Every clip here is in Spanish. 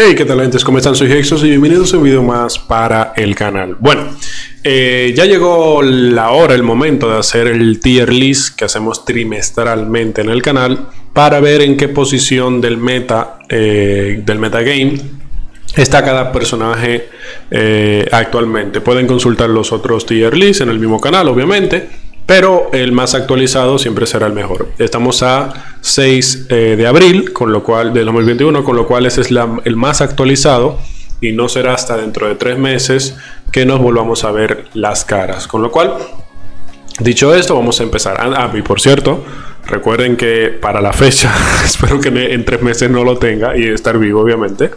Hey, ¿qué tal, gente? ¿Cómo están? Soy Hexos y bienvenidos a un video más para el canal. Bueno, eh, ya llegó la hora, el momento de hacer el tier list que hacemos trimestralmente en el canal para ver en qué posición del meta, eh, del metagame está cada personaje eh, actualmente. Pueden consultar los otros tier lists en el mismo canal, obviamente pero el más actualizado siempre será el mejor. Estamos a 6 eh, de abril, con lo cual, de 2021, con lo cual ese es el más actualizado y no será hasta dentro de tres meses que nos volvamos a ver las caras. Con lo cual, dicho esto, vamos a empezar. Ah, y por cierto, recuerden que para la fecha, espero que en tres meses no lo tenga y estar vivo, obviamente.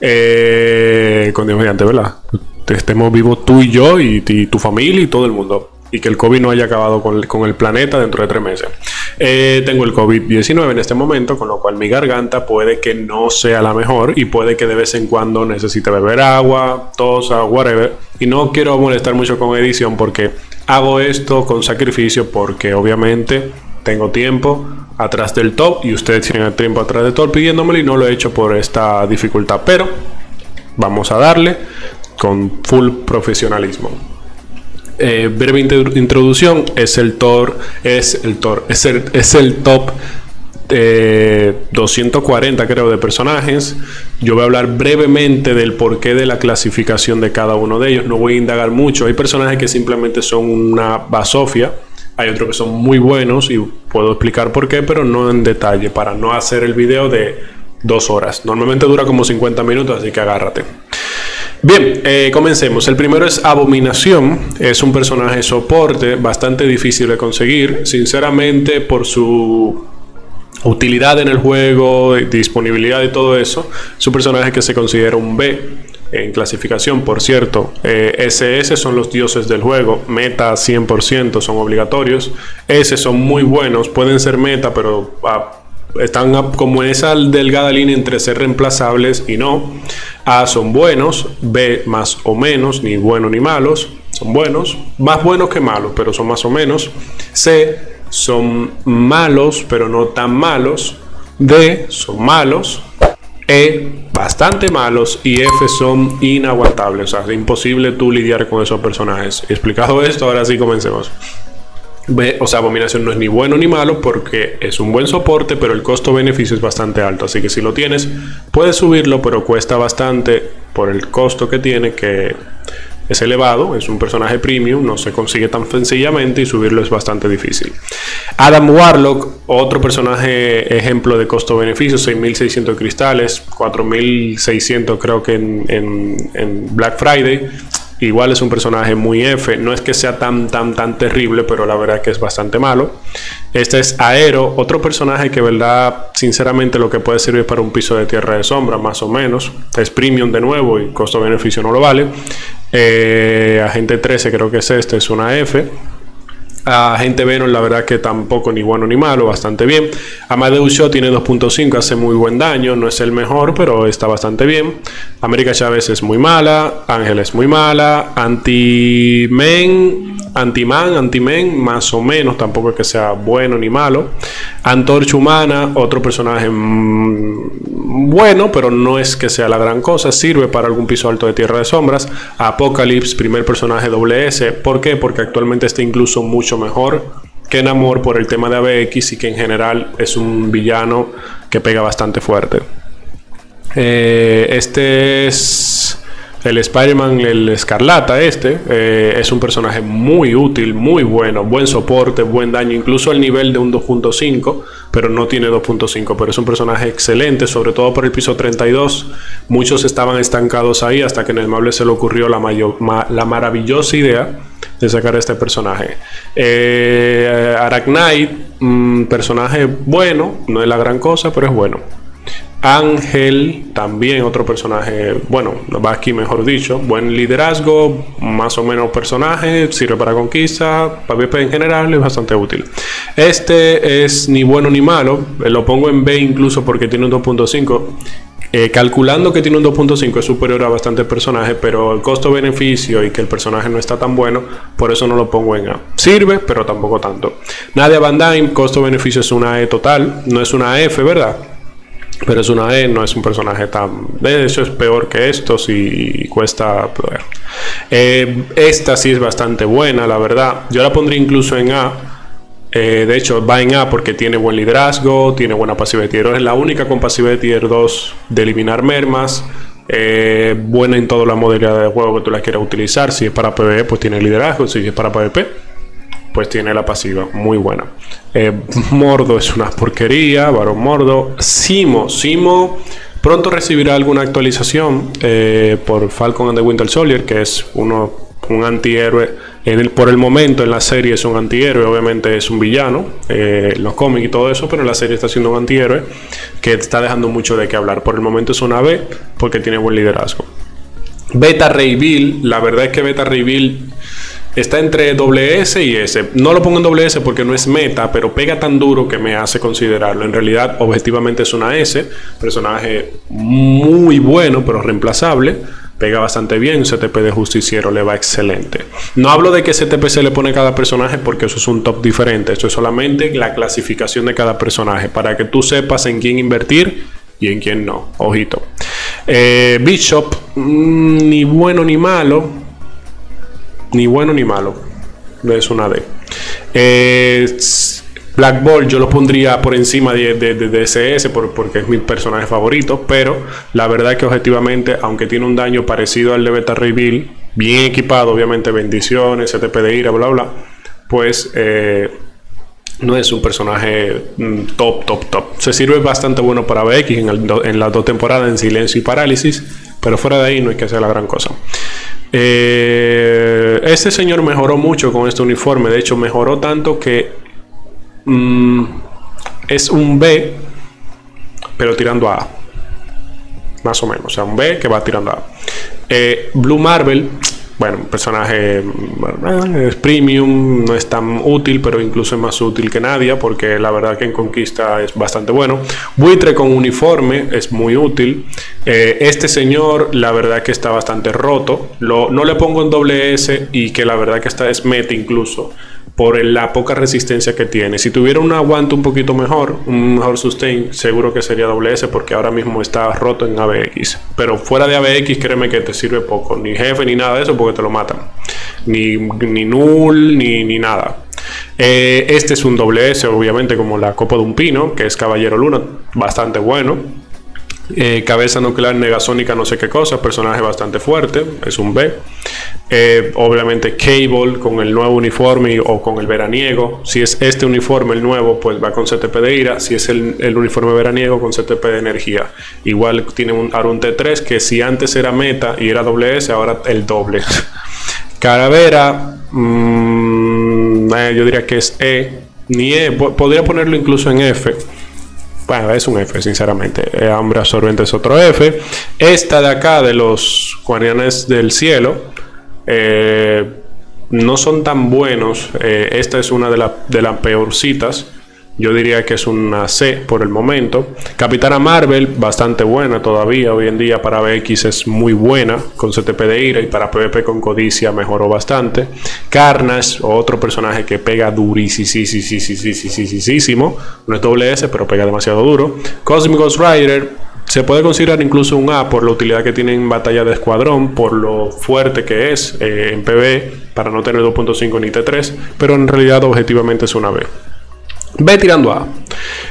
Eh, con Dios mediante, ¿verdad? Estemos vivos tú y yo y tu familia y todo el mundo y que el COVID no haya acabado con, el planeta dentro de tres meses. Eh, tengo el COVID-19 en este momento, con lo cual mi garganta puede que no sea la mejor y puede que de vez en cuando necesite beber agua, tosa, whatever. Y no quiero molestar mucho con edición porque hago esto con sacrificio porque obviamente tengo tiempo atrás del top y ustedes tienen tiempo atrás del top pidiéndomelo y no lo he hecho por esta dificultad. Pero vamos a darle con full profesionalismo. Eh, breve introducción, es el Thor, es el Thor, es el, es el top 240 creo de personajes. Yo voy a hablar brevemente del porqué de la clasificación de cada uno de ellos. No voy a indagar mucho. Hay personajes que simplemente son una basofia. Hay otros que son muy buenos y puedo explicar por qué, pero no en detalle para no hacer el video de dos horas. Normalmente dura como 50 minutos, así que agárrate. Bien, eh, comencemos. El primero es Abominación. Es un personaje soporte bastante difícil de conseguir. Sinceramente, por su utilidad en el juego, disponibilidad y todo eso, es un personaje que se considera un B en clasificación. Por cierto, SS eh, son los dioses del juego. Meta 100% son obligatorios. S son muy buenos. Pueden ser meta, pero... Ah, están como en esa delgada línea entre ser reemplazables y no. A son buenos, B más o menos, ni buenos ni malos, son buenos, más buenos que malos, pero son más o menos. C son malos, pero no tan malos. D son malos. E bastante malos y F son inaguantables, o sea, es imposible tú lidiar con esos personajes. Explicado esto, ahora sí comencemos o sea, Abominación no es ni bueno ni malo porque es un buen soporte, pero el costo-beneficio es bastante alto. Así que si lo tienes, puedes subirlo, pero cuesta bastante por el costo que tiene, que es elevado. Es un personaje premium, no se consigue tan sencillamente y subirlo es bastante difícil. Adam Warlock, otro personaje ejemplo de costo-beneficio, 6.600 cristales, 4.600 creo que en Black Friday Igual es un personaje muy F. No es que sea tan, tan, tan terrible, pero la verdad que es bastante malo. Este es Aero, otro personaje que, verdad, sinceramente lo que puede servir para un piso de tierra de sombra, más o menos. Es premium de nuevo y costo-beneficio no lo vale. Eh, Agente 13 creo que es este, es una F. Agente Venom, la verdad que tampoco ni bueno ni malo, bastante bien. Amadeus Shaw tiene 2.5, hace muy buen daño, no es el mejor, pero está bastante bien. América Chávez es muy mala, Ángel es muy mala, Anti-Men, Anti-Man, Anti-Men, más o menos, tampoco es que sea bueno ni malo. Antorcha Humana, otro personaje mm, bueno, pero no es que sea la gran cosa, sirve para algún piso alto de Tierra de Sombras. Apocalypse, primer personaje WS, ¿por qué? Porque actualmente está incluso mucho mejor que en Amor por el tema de ABX y que en general es un villano que pega bastante fuerte. Eh, este es el Spider-Man, el Escarlata, este, eh, es un personaje muy útil, muy bueno, buen soporte, buen daño, incluso al nivel de un 2.5, pero no tiene 2.5, pero es un personaje excelente, sobre todo por el piso 32. Muchos estaban estancados ahí hasta que en el Mable se le ocurrió la, la maravillosa idea de sacar a este personaje. Eh, un personaje bueno, no es la gran cosa, pero es bueno. Ángel, también otro personaje, bueno, va aquí mejor dicho, buen liderazgo, más o menos personaje, sirve para conquista, PvP en general es bastante útil. Este es ni bueno ni malo, lo pongo en B incluso porque tiene un 2.5 eh, calculando que tiene un 2.5 es superior a bastantes personajes, pero el costo-beneficio y que el personaje no está tan bueno, por eso no lo pongo en A. Sirve, pero tampoco tanto. Nadia Van Dyne, costo-beneficio es una E total, no es una F, ¿verdad? Pero es una E, no es un personaje tan... De hecho es peor que estos y, cuesta poder. Eh, esta sí es bastante buena, la verdad. Yo la pondría incluso en A. Eh, de hecho, va en A porque tiene buen liderazgo, tiene buena pasiva de tier 2. Es la única con pasiva de tier 2 de eliminar mermas. Eh, buena en toda la modalidad de juego que tú la quieras utilizar. Si es para PvE, pues tiene liderazgo. Si es para PvP, pues tiene la pasiva. Muy buena. Eh, Mordo es una porquería. Varón Mordo. Simo. Simo pronto recibirá alguna actualización eh, por Falcon and the Winter Soldier, que es uno, un antihéroe. Por el momento en la serie es un antihéroe, obviamente es un villano, eh, los cómics y todo eso, pero en la serie está siendo un antihéroe que está dejando mucho de qué hablar. Por el momento es una B porque tiene buen liderazgo. Beta Ray Bill, la verdad es que Beta Ray Bill está entre S y S. No lo pongo en S porque no es meta, pero pega tan duro que me hace considerarlo. En realidad, objetivamente es una S, personaje muy bueno, pero reemplazable. Pega bastante bien, CTP de justiciero le va excelente. No hablo de que CTP se le pone a cada personaje porque eso es un top diferente. Esto es solamente la clasificación de cada personaje para que tú sepas en quién invertir y en quién no. Ojito. Eh, Bishop, mm, ni bueno ni malo ni bueno ni malo. Es una D. Black Ball yo lo pondría por encima de, de, SS porque es mi personaje favorito, pero la verdad es que objetivamente, aunque tiene un daño parecido al de Beta Bill, bien equipado, obviamente bendiciones, CTP de ira, bla, bla, pues eh, no es un personaje mm, top, top, top. Se sirve bastante bueno para BX en, en las dos temporadas en silencio y parálisis, pero fuera de ahí no hay que hacer la gran cosa. Este señor mejoró mucho con este uniforme. De hecho, mejoró tanto que mm, es un B, pero tirando a A. Más o menos. O sea, un B que va tirando a A. Eh, Blue Marvel bueno, un personaje es premium, no es tan útil, pero incluso es más útil que Nadia, porque la verdad que en Conquista es bastante bueno. Buitre con uniforme es muy útil. Eh, este señor, la verdad que está bastante roto. no le pongo en doble S y que la verdad que está es meta incluso por la poca resistencia que tiene. Si tuviera un aguante un poquito mejor, un mejor sustain, seguro que sería doble S porque ahora mismo está roto en ABX. Pero fuera de ABX, créeme que te sirve poco. Ni jefe ni nada de eso porque te lo matan. Ni, ni null ni, ni nada. Eh, este es un doble S, obviamente, como la copa de un pino, que es Caballero Luna, bastante bueno. Eh, cabeza nuclear negasónica, no sé qué cosa, personaje bastante fuerte, es un B. Eh, obviamente Cable con el nuevo uniforme o con el veraniego. Si es este uniforme el nuevo, pues va con CTP de ira. Si es el, uniforme veraniego, con CTP de energía. Igual tiene un Arun T3 que si antes era meta y era S ahora el doble. Caravera, mm, eh, yo diría que es E, ni E, podría ponerlo incluso en F. Bueno, es un F, sinceramente. Eh, hambre absorbente es otro F. Esta de acá, de los guardianes del cielo, eh, no son tan buenos. Eh, esta es una de, de las peorcitas. Yo diría que es una C por el momento. Capitana Marvel, bastante buena todavía. Hoy en día para BX es muy buena con CTP de ira y para PvP con codicia mejoró bastante. Carnage, otro personaje que pega durísimo. No es doble S, pero pega demasiado duro. Cosmic Ghost Rider, se puede considerar incluso un A por la utilidad que tiene en batalla de escuadrón, por lo fuerte que es eh, en PB, para no tener 2.5 ni T3, pero en realidad objetivamente es una B. B tirando A.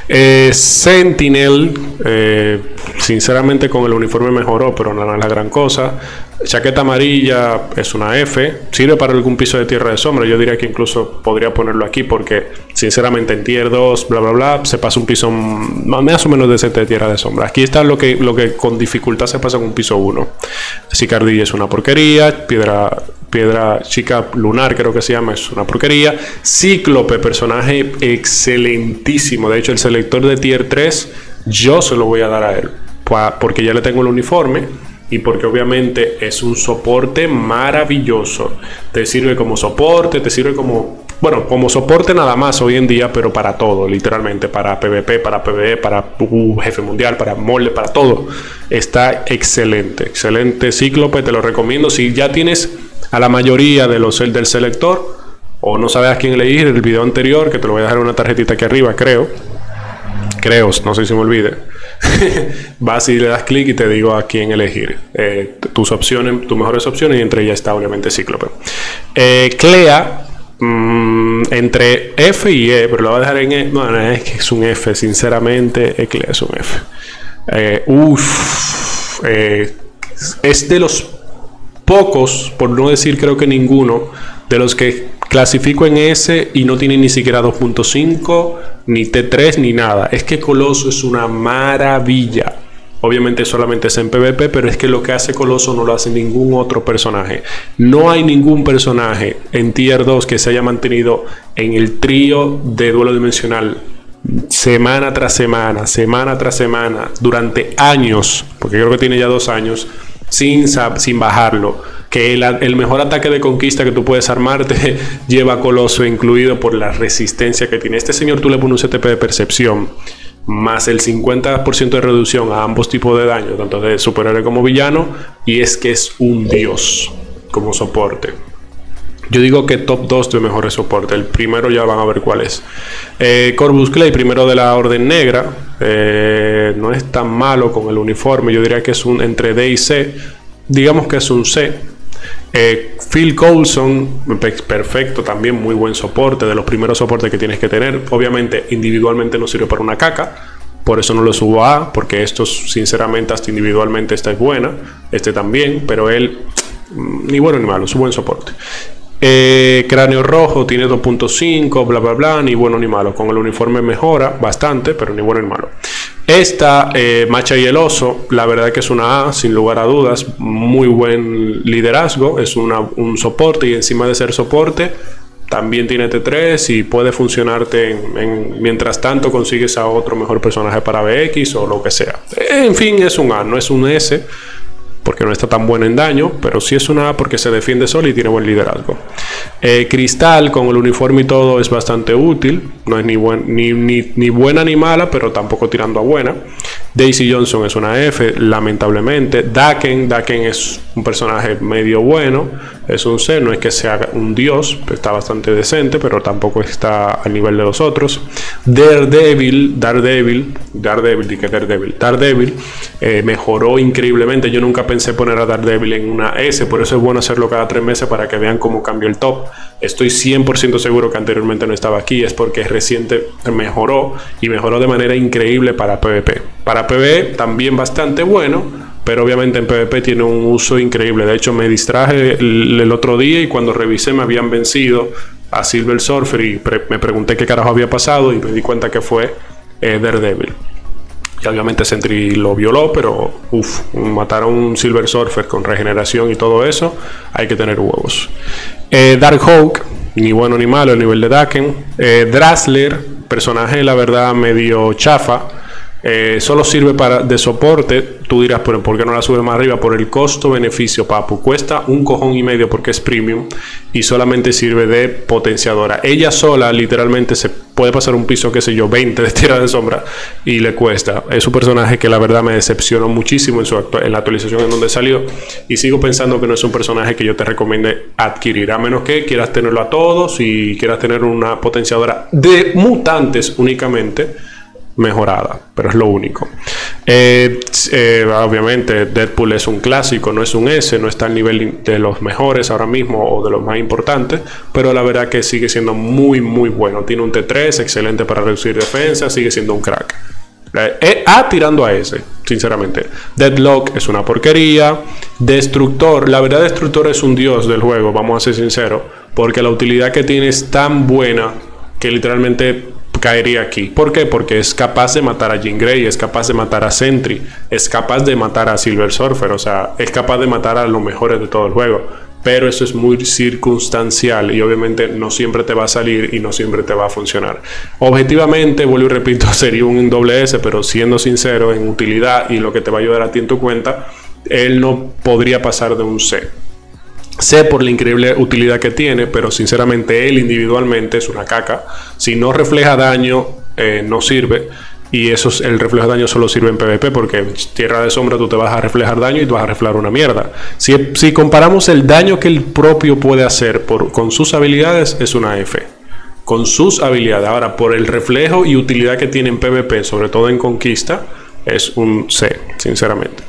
Eh, Sentinel, eh, sinceramente con el uniforme mejoró, pero no es la gran cosa. Chaqueta amarilla es una F. Sirve para algún piso de tierra de sombra. Yo diría que incluso podría ponerlo aquí porque, sinceramente, en tier 2, bla, bla, bla, se pasa un piso más o menos de 7 de tierra de sombra. Aquí está lo que, lo que con dificultad se pasa en un piso 1. Sicardilla es una porquería. Piedra, piedra chica lunar, creo que se llama, es una porquería. Cíclope, personaje excelentísimo. De hecho, el selector de tier 3, yo se lo voy a dar a él. Porque ya le tengo el uniforme y porque obviamente es un soporte maravilloso. Te sirve como soporte, te sirve como, bueno, como soporte nada más hoy en día, pero para todo, literalmente, para PvP, para PvE, para jefe mundial, para molde, para todo. Está excelente, excelente Cíclope, te lo recomiendo. Si ya tienes a la mayoría de los del selector o no sabes a quién elegir, el video anterior, que te lo voy a dejar en una tarjetita aquí arriba, creo. Creo, no sé si me olvide vas y le das clic y te digo a quién elegir. Eh, tus opciones, tus mejores opciones, y entre ellas está obviamente Cíclope. Eh, Clea, mm, entre F y E, pero lo voy a dejar en E. No, es que es un F, sinceramente, Clea es un F. Eh, uff, es de los pocos, por no decir creo que ninguno, de los que clasifico en S y no tiene ni siquiera 2.5, ni T3, ni nada. Es que Coloso es una maravilla. Obviamente solamente es en PvP, pero es que lo que hace Coloso no lo hace ningún otro personaje. No hay ningún personaje en Tier 2 que se haya mantenido en el trío de duelo dimensional semana tras semana, semana tras semana, durante años, porque creo que tiene ya dos años, sin, sin bajarlo. Que el, mejor ataque de conquista que tú puedes armarte lleva Coloso incluido por la resistencia que tiene. Este señor tú le pones un CTP de percepción más el 50% de reducción a ambos tipos de daño, tanto de superhéroe como villano, y es que es un dios como soporte. Yo digo que top 2 de mejores soporte. El primero ya van a ver cuál es. Eh, Corvus Clay, primero de la Orden Negra. Eh, no es tan malo con el uniforme. Yo diría que es un entre D y C. Digamos que es un C. Eh, Phil Coulson, perfecto, también muy buen soporte, de los primeros soportes que tienes que tener. Obviamente, individualmente no sirve para una caca, por eso no lo subo a, porque estos, sinceramente, hasta individualmente esta es buena, este también, pero él, mm, ni bueno ni malo, su buen soporte. Eh, cráneo rojo tiene 2.5, bla bla bla, ni bueno ni malo. Con el uniforme mejora bastante, pero ni bueno ni malo. Esta, eh, Macha y el Oso, la verdad que es una A, sin lugar a dudas. Muy buen liderazgo, es un soporte y encima de ser soporte, también tiene T3 y puede funcionarte mientras tanto consigues a otro mejor personaje para BX o lo que sea. En fin, es un A, no es un S porque no está tan bueno en daño, pero sí es una A porque se defiende solo y tiene buen liderazgo. Eh, Cristal con el uniforme y todo es bastante útil, no es ni, buen, ni, ni, buena ni mala, pero tampoco tirando a buena. Daisy Johnson es una F, lamentablemente. Daken, Daken es un personaje medio bueno, es un C, no es que sea un dios, está bastante decente, pero tampoco está al nivel de los otros. Daredevil, Daredevil, Daredevil, que Daredevil, Daredevil eh, mejoró increíblemente. Yo nunca pensé poner a Daredevil en una S, por eso es bueno hacerlo cada tres meses para que vean cómo cambió el top. Estoy 100% seguro que anteriormente no estaba aquí, es porque reciente mejoró y mejoró de manera increíble para PvP. Para PvE también bastante bueno pero obviamente en PvP tiene un uso increíble. De hecho, me distraje el, otro día y cuando revisé me habían vencido a Silver Surfer y me pregunté qué carajo había pasado y me di cuenta que fue eh, Daredevil. Y obviamente Sentry lo violó, pero uff, matar a un Silver Surfer con regeneración y todo eso, hay que tener huevos. Eh, Dark Hawk, ni bueno ni malo, el nivel de Daken. Eh, Drasler, personaje la verdad medio chafa eh, solo sirve para de soporte. Tú dirás, pero ¿por qué no la sube más arriba? Por el costo-beneficio, papu. Cuesta un cojón y medio porque es premium y solamente sirve de potenciadora. Ella sola, literalmente, se puede pasar un piso, qué sé yo, 20 de tira de sombra y le cuesta. Es un personaje que la verdad me decepcionó muchísimo en, su en la actualización en donde salió y sigo pensando que no es un personaje que yo te recomiende adquirir, a menos que quieras tenerlo a todos y quieras tener una potenciadora de mutantes únicamente mejorada, pero es lo único. Eh, eh, obviamente Deadpool es un clásico, no es un S, no está al nivel de los mejores ahora mismo o de los más importantes, pero la verdad que sigue siendo muy muy bueno. Tiene un T3, excelente para reducir defensa, sigue siendo un crack. Eh, A tirando a S, sinceramente. Deadlock es una porquería. Destructor, la verdad Destructor es un dios del juego, vamos a ser sinceros, porque la utilidad que tiene es tan buena que literalmente caería aquí. ¿Por qué? Porque es capaz de matar a Jean Grey, es capaz de matar a Sentry, es capaz de matar a Silver Surfer, o sea, es capaz de matar a los mejores de todo el juego. Pero eso es muy circunstancial y obviamente no siempre te va a salir y no siempre te va a funcionar. Objetivamente, vuelvo y repito, sería un doble S, pero siendo sincero en utilidad y lo que te va a ayudar a ti en tu cuenta, él no podría pasar de un C. Sé por la increíble utilidad que tiene, pero sinceramente él individualmente es una caca. Si no refleja daño, eh, no sirve. Y eso el reflejo de daño solo sirve en PvP porque en tierra de sombra tú te vas a reflejar daño y tú vas a reflejar una mierda. Si, si comparamos el daño que el propio puede hacer por, con sus habilidades, es una F. Con sus habilidades. Ahora, por el reflejo y utilidad que tiene en PvP, sobre todo en conquista, es un C, sinceramente.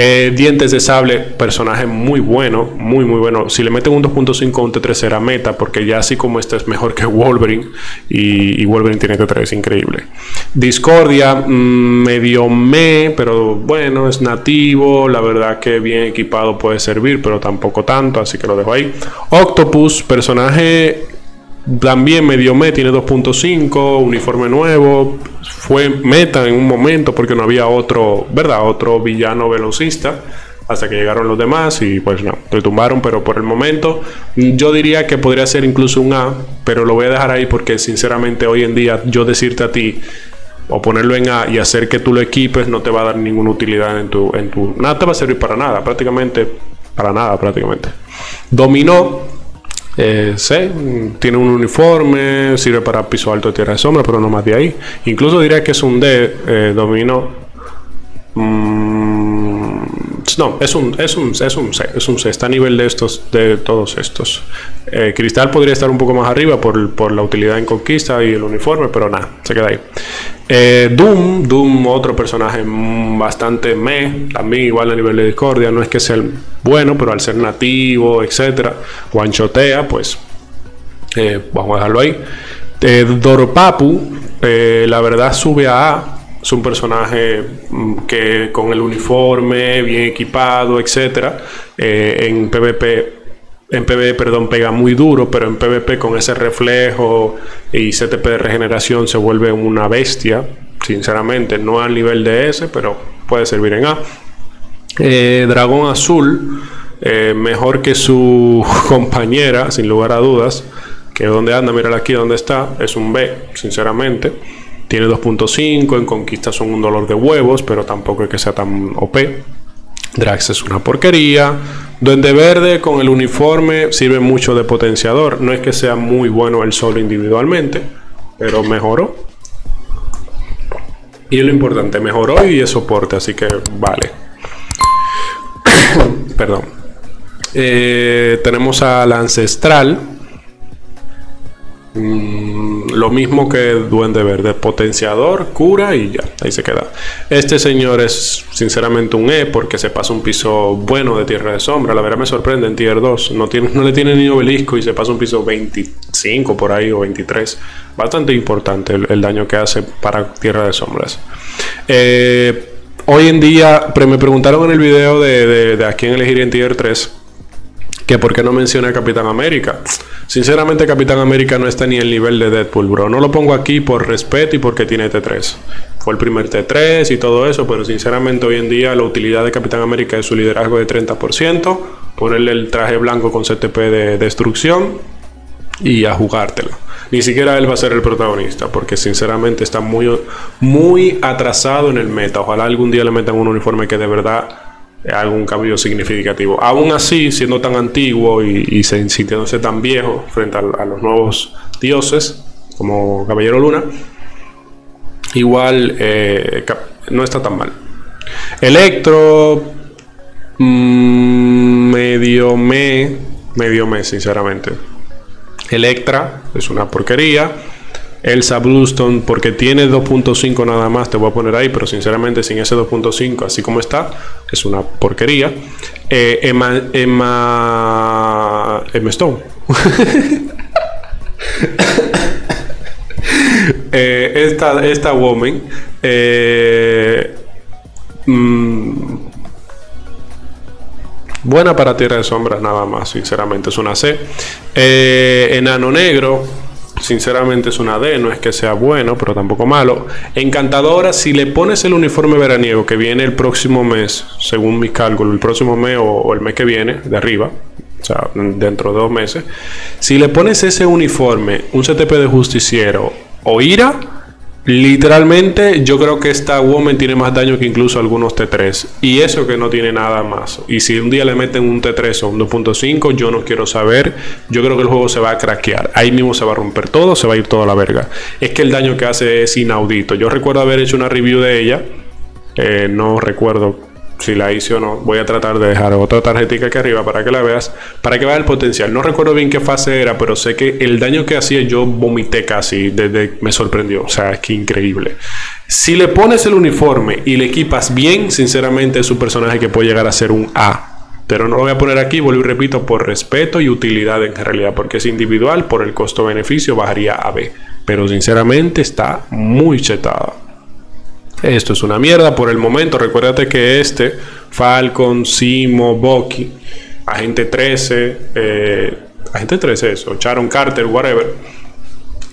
Eh, dientes de sable, personaje muy bueno, muy muy bueno. Si le meten un 2.5 un T3 será meta, porque ya así como este es mejor que Wolverine y, Wolverine tiene T3, increíble. Discordia, mm, medio me, pero bueno, es nativo, la verdad que bien equipado puede servir, pero tampoco tanto, así que lo dejo ahí. Octopus, personaje también medio me, tiene 2.5, uniforme nuevo. Fue meta en un momento porque no había otro, ¿verdad? Otro villano velocista. Hasta que llegaron los demás y pues no, retumbaron, pero por el momento yo diría que podría ser incluso un A, pero lo voy a dejar ahí porque sinceramente hoy en día yo decirte a ti o ponerlo en A y hacer que tú lo equipes no te va a dar ninguna utilidad en tu, en tu... Nada te va a servir para nada, prácticamente para nada, prácticamente. Dominó eh, tiene un uniforme, sirve para piso alto tierra de sombra, pero no más de ahí. Incluso diría que es un D, eh, dominó. Mm, no, es un, es un, es un es un está a nivel de estos, de todos estos. Eh, Cristal podría estar un poco más arriba por, por, la utilidad en conquista y el uniforme, pero nada, se queda ahí. Eh, Doom, Doom, otro personaje bastante me, también igual a nivel de discordia, no es que sea bueno, pero al ser nativo, etcétera, guanchotea, pues eh, vamos a dejarlo ahí. Dorpapu, la verdad sube a A, es un personaje mm, que con el uniforme, bien equipado, etcétera, en PvP en PvE, perdón, pega muy duro, pero en PvP con ese reflejo y CTP de regeneración se vuelve una bestia, sinceramente, no al nivel de ese, pero puede servir en A. Eh, dragón azul, eh, mejor que su compañera, sin lugar a dudas, que donde anda, mira aquí donde está, es un B, sinceramente. Tiene 2.5, en conquista son un dolor de huevos, pero tampoco es que sea tan OP. Drax es una porquería. Duende Verde con el uniforme sirve mucho de potenciador. No es que sea muy bueno el solo individualmente, pero mejoró. Y lo importante, mejoró y es soporte, así que vale. Perdón. Eh, tenemos al ancestral Mm, lo mismo que Duende Verde, potenciador, cura y ya, ahí se queda. Este señor es sinceramente un E porque se pasa un piso bueno de Tierra de Sombra. La verdad me sorprende en Tier 2. No, tiene, no le tiene ni obelisco y se pasa un piso 25 por ahí o 23. Bastante importante el, daño que hace para Tierra de Sombras. Eh, hoy en día, me preguntaron en el video de, de a quién elegir en Tier 3 que por qué no menciona a Capitán América. Sinceramente, Capitán América no está ni el nivel de Deadpool, bro. No lo pongo aquí por respeto y porque tiene T3. Fue el primer T3 y todo eso, pero sinceramente hoy en día la utilidad de Capitán América es su liderazgo de 30%, ponerle el traje blanco con CTP de destrucción y a jugártelo. Ni siquiera él va a ser el protagonista, porque sinceramente está muy, muy atrasado en el meta. Ojalá algún día le metan un uniforme que de verdad algún cambio significativo. Aún así, siendo tan antiguo y, sintiéndose tan viejo frente a, los nuevos dioses como Caballero Luna, igual eh, no está tan mal. Electro, mm, medio me, medio me, sinceramente. Electra es una porquería. Elsa Bluestone, porque tiene 2.5 nada más, te voy a poner ahí, pero sinceramente sin ese 2.5, así como está, es una porquería. Eh, Emma, Emma, Emma Stone. eh, esta, esta woman eh, mm, buena para Tierra de Sombras nada más, sinceramente es una C. Enano Negro sinceramente es una D, no es que sea bueno, pero tampoco malo. Encantadora, si le pones el uniforme veraniego que viene el próximo mes, según mis cálculos, el próximo mes o, el mes que viene, de arriba, o sea, dentro de dos meses, si le pones ese uniforme, un CTP de justiciero o ira, Literalmente, yo creo que esta Woman tiene más daño que incluso algunos T3. Y eso que no tiene nada más. Y si un día le meten un T3 o un 2.5, yo no quiero saber. Yo creo que el juego se va a craquear. Ahí mismo se va a romper todo, se va a ir toda la verga. Es que el daño que hace es inaudito. Yo recuerdo haber hecho una review de ella. Eh, no recuerdo si la hice o no. Voy a tratar de dejar otra tarjetita aquí arriba para que la veas, para que veas el potencial. No recuerdo bien qué fase era, pero sé que el daño que hacía yo vomité casi, desde me sorprendió. O sea, es que increíble. Si le pones el uniforme y le equipas bien, sinceramente es un personaje que puede llegar a ser un A. Pero no lo voy a poner aquí, vuelvo y repito, por respeto y utilidad en realidad, porque es individual, por el costo-beneficio bajaría a B. Pero sinceramente está muy chetada. Esto es una mierda por el momento. Recuérdate que este, Falcon, Simo, Bucky, Agente 13, eh, Agente 13 eso, Sharon Carter, whatever,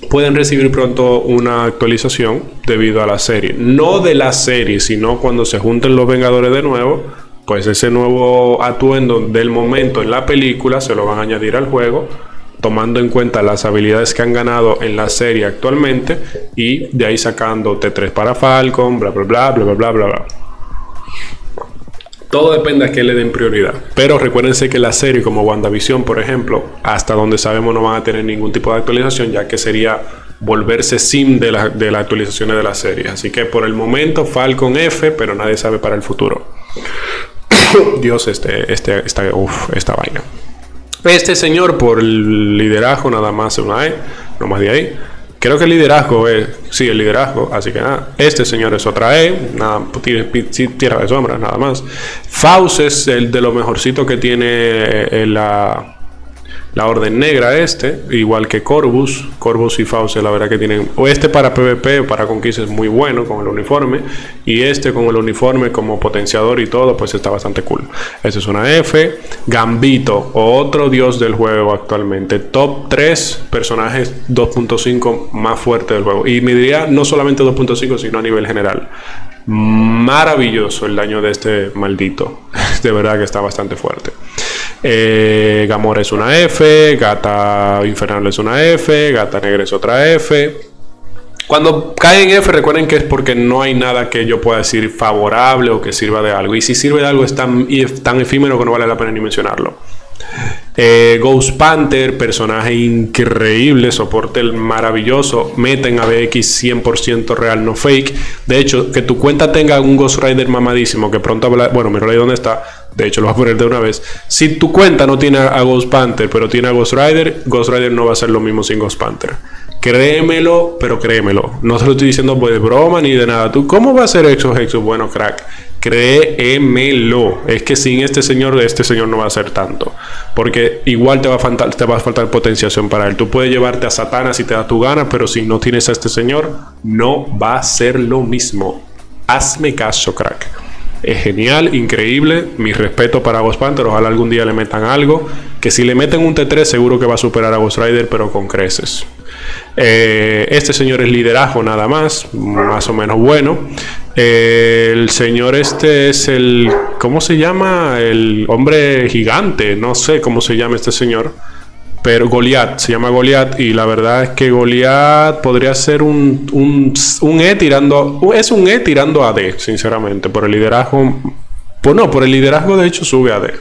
pueden recibir pronto una actualización debido a la serie. No de la serie, sino cuando se junten los Vengadores de nuevo pues ese nuevo atuendo del momento en la película se lo van a añadir al juego, tomando en cuenta las habilidades que han ganado en la serie actualmente y de ahí sacando T3 para Falcon, bla bla bla bla bla bla bla. Todo depende a qué le den prioridad. Pero recuérdense que la serie como WandaVision, por ejemplo, hasta donde sabemos no van a tener ningún tipo de actualización, ya que sería volverse sim de, de las actualizaciones de la serie. Así que por el momento Falcon F, pero nadie sabe para el futuro. Dios, este, este, esta, esta vaina. Este señor, por el liderazgo, nada más una E, no más de ahí. Creo que el liderazgo es, sí, el liderazgo, así que nada. Este señor es otra E, nada, tierra de sombras, nada más. Faust es el de lo mejorcito que tiene eh, la la Orden Negra este, igual que Corvus, Corvus y Fauce, la verdad que tienen, o este para PvP, para conquista es muy bueno con el uniforme, y este con el uniforme como potenciador y todo, pues está bastante cool. Este es una F, Gambito, otro dios del juego actualmente, top 3 personajes 2.5 más fuerte del juego, y me diría no solamente 2.5, sino a nivel general. Maravilloso el daño de este maldito, de verdad que está bastante fuerte. Eh, Gamora es una F, Gata Infernal es una F, Gata Negra es otra F. Cuando cae en F, recuerden que es porque no hay nada que yo pueda decir favorable o que sirva de algo. Y si sirve de algo es tan, tan efímero que no vale la pena ni mencionarlo. Eh, Ghost Panther, personaje increíble, soporte maravilloso. Meten a BX 100% real, no fake. De hecho, que tu cuenta tenga un Ghost Rider mamadísimo que pronto habla. Bueno, mi ahí dónde está de hecho, lo voy a poner de una vez. Si tu cuenta no tiene a Ghost Panther, pero tiene a Ghost Rider, Ghost Rider no va a ser lo mismo sin Ghost Panther. Créemelo, pero créemelo. No se lo estoy diciendo pues de broma ni de nada. ¿Tú cómo va a ser Exo Hexus? Bueno, crack. Créemelo. Es que sin este señor, este señor no va a ser tanto. Porque igual te va a faltar, te va a faltar potenciación para él. Tú puedes llevarte a Satana si te da tu gana, pero si no tienes a este señor, no va a ser lo mismo. Hazme caso, crack. Es genial, increíble. Mi respeto para Ghost Panther. Ojalá algún día le metan algo. Que si le meten un T3, seguro que va a superar a Ghost Rider, pero con creces. Eh, este señor es liderazgo nada más, más o menos bueno. El señor este es el, ¿cómo se llama? El hombre gigante, no sé cómo se llama este señor pero Goliath, se llama Goliath y la verdad es que Goliath podría ser un, un, E tirando, es un E tirando a D, sinceramente, por el liderazgo, pues no, por el liderazgo de hecho sube a D,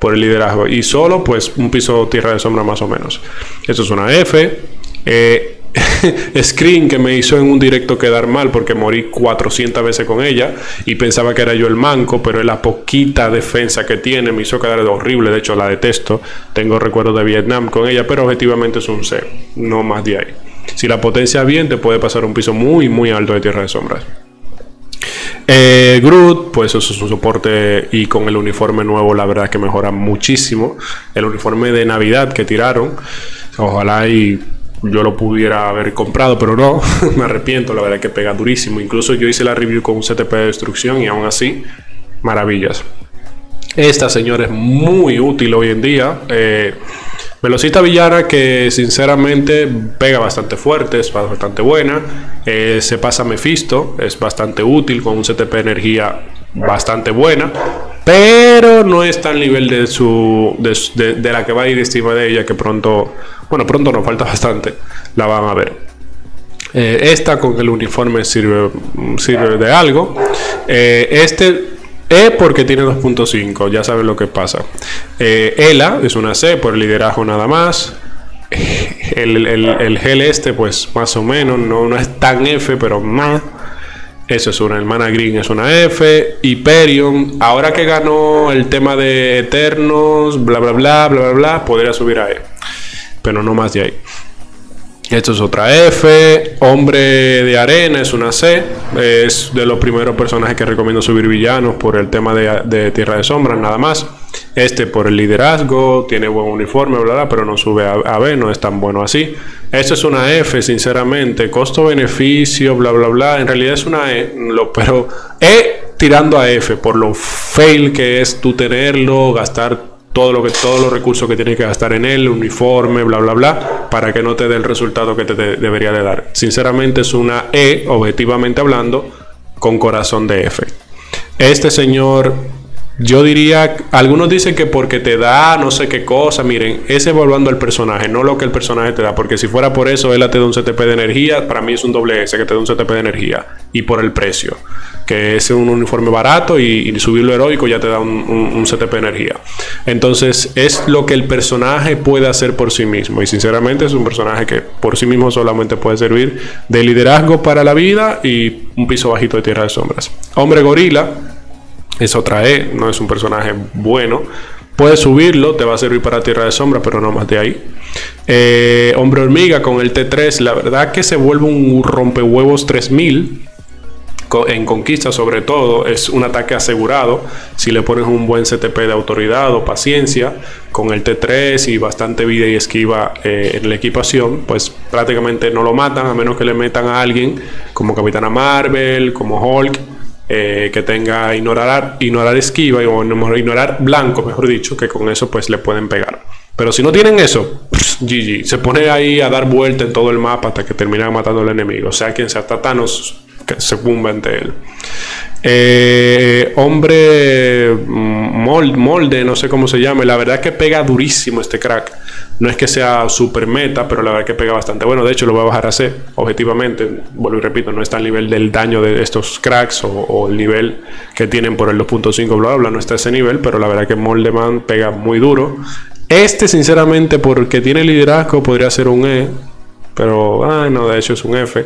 por el liderazgo y solo pues un piso tierra de sombra más o menos. Eso es una F. Eh, screen que me hizo en un directo quedar mal porque morí 400 veces con ella y pensaba que era yo el manco, pero la poquita defensa que tiene me hizo quedar horrible, de hecho la detesto. Tengo recuerdos de Vietnam con ella, pero objetivamente es un C, no más de ahí. Si la potencia bien, te puede pasar un piso muy, muy alto de Tierra de Sombras. Eh, Groot, pues eso es un soporte y con el uniforme nuevo la verdad que mejora muchísimo. El uniforme de Navidad que tiraron, ojalá y yo lo pudiera haber comprado, pero no, me arrepiento, la verdad que pega durísimo. Incluso yo hice la review con un CTP de destrucción y aún así, maravillas. Esta señora es muy útil hoy en día. Eh, velocita villana que sinceramente pega bastante fuerte, es bastante buena. Eh, se pasa Mephisto, es bastante útil con un CTP de energía bastante buena. Pero no está al nivel de su de, de la que va a ir encima de ella, que pronto bueno, pronto nos falta bastante. La van a ver. Eh, esta con el uniforme sirve, sirve de algo. Eh, este E porque tiene 2.5, ya saben lo que pasa. Eh, ELA es una C por el liderazgo nada más. El, el, gel este, pues más o menos, no, no es tan F, pero más. Eso es una. El Mana Green es una F. Hyperion, ahora que ganó el tema de Eternos, bla, bla, bla, bla, bla, bla, podría subir a E. Pero no más de ahí. Esto es otra F. Hombre de arena es una C. Es de los primeros personajes que recomiendo subir villanos por el tema de, Tierra de Sombras, nada más. Este por el liderazgo, tiene buen uniforme, bla, bla, pero no sube a, B, no es tan bueno así. Esto es una F, sinceramente. Costo-beneficio, bla, bla, bla. En realidad es una E, lo, pero E tirando a F por lo fail que es tú tenerlo, gastar todo lo que, todos los recursos que tienes que gastar en él, uniforme, bla, bla, bla, para que no te dé el resultado que te, debería de dar. Sinceramente es una E, objetivamente hablando, con corazón de F. Este señor, yo diría, algunos dicen que porque te da no sé qué cosa, miren, es evaluando el personaje, no lo que el personaje te da, porque si fuera por eso, él te da un CTP de energía, para mí es un doble S que te da un CTP de energía, y por el precio que es un uniforme barato y, subirlo heroico ya te da un, CTP de energía. Entonces es lo que el personaje puede hacer por sí mismo y sinceramente es un personaje que por sí mismo solamente puede servir de liderazgo para la vida y un piso bajito de tierra de sombras. Hombre gorila es otra E, no es un personaje bueno. Puedes subirlo, te va a servir para tierra de sombra, pero no más de ahí. Eh, hombre hormiga con el T3, la verdad que se vuelve un rompehuevos 3000 en conquista sobre todo es un ataque asegurado si le pones un buen CTP de autoridad o paciencia con el T3 y bastante vida y esquiva eh, en la equipación pues prácticamente no lo matan a menos que le metan a alguien como Capitana Marvel como Hulk eh, que tenga ignorar, ignorar esquiva o ignorar blanco mejor dicho que con eso pues le pueden pegar pero si no tienen eso, GG. Se pone ahí a dar vuelta en todo el mapa hasta que termina matando al enemigo. O sea, quien sea Thanos que se cumba ante él. Eh, hombre molde, molde, no sé cómo se llame. La verdad es que pega durísimo este crack. No es que sea super meta, pero la verdad que pega bastante bueno. De hecho, lo voy a bajar a C, objetivamente. Vuelvo y repito, no está al nivel del daño de estos cracks o, el nivel que tienen por el 2.5, bla, bla, bla. No está a ese nivel, pero la verdad que Moldeman pega muy duro. Este, sinceramente, porque tiene liderazgo, podría ser un E. Pero, ah, no, de hecho es un F.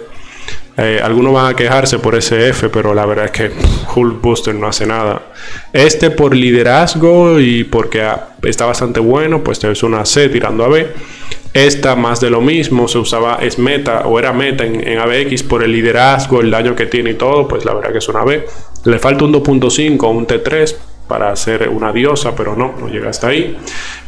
Eh, algunos van a quejarse por ese F, pero la verdad es que Hulk Booster no hace nada. Este por liderazgo y porque está bastante bueno, pues es una C tirando a B. Esta más de lo mismo, se usaba, es meta o era meta en, ABX por el liderazgo, el daño que tiene y todo, pues la verdad que es una B. Le falta un 2.5 o un T3 para hacer una diosa, pero no, no llega hasta ahí.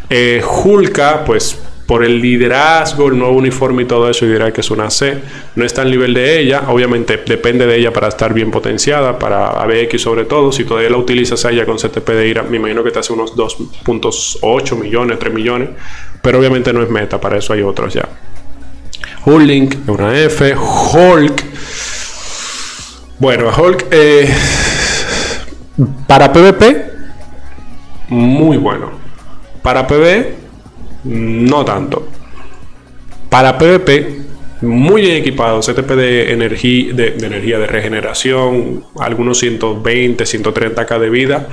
Eh, Hulka, pues por el liderazgo, el nuevo uniforme y todo eso, yo diría que es una C. No está al nivel de ella, obviamente depende de ella para estar bien potenciada, para ABX sobre todo. Si todavía la utilizas a ella con CTP de IRA, me imagino que te hace unos 2.8 millones, 3 millones, pero obviamente no es meta, para eso hay otros ya. Hulk, una F. Hulk. Bueno, Hulk, eh, para PvP, muy bueno. Para PvE, no tanto. Para PvP, muy bien equipado, CTP de energía, de, energía de regeneración, algunos 120, 130k de vida.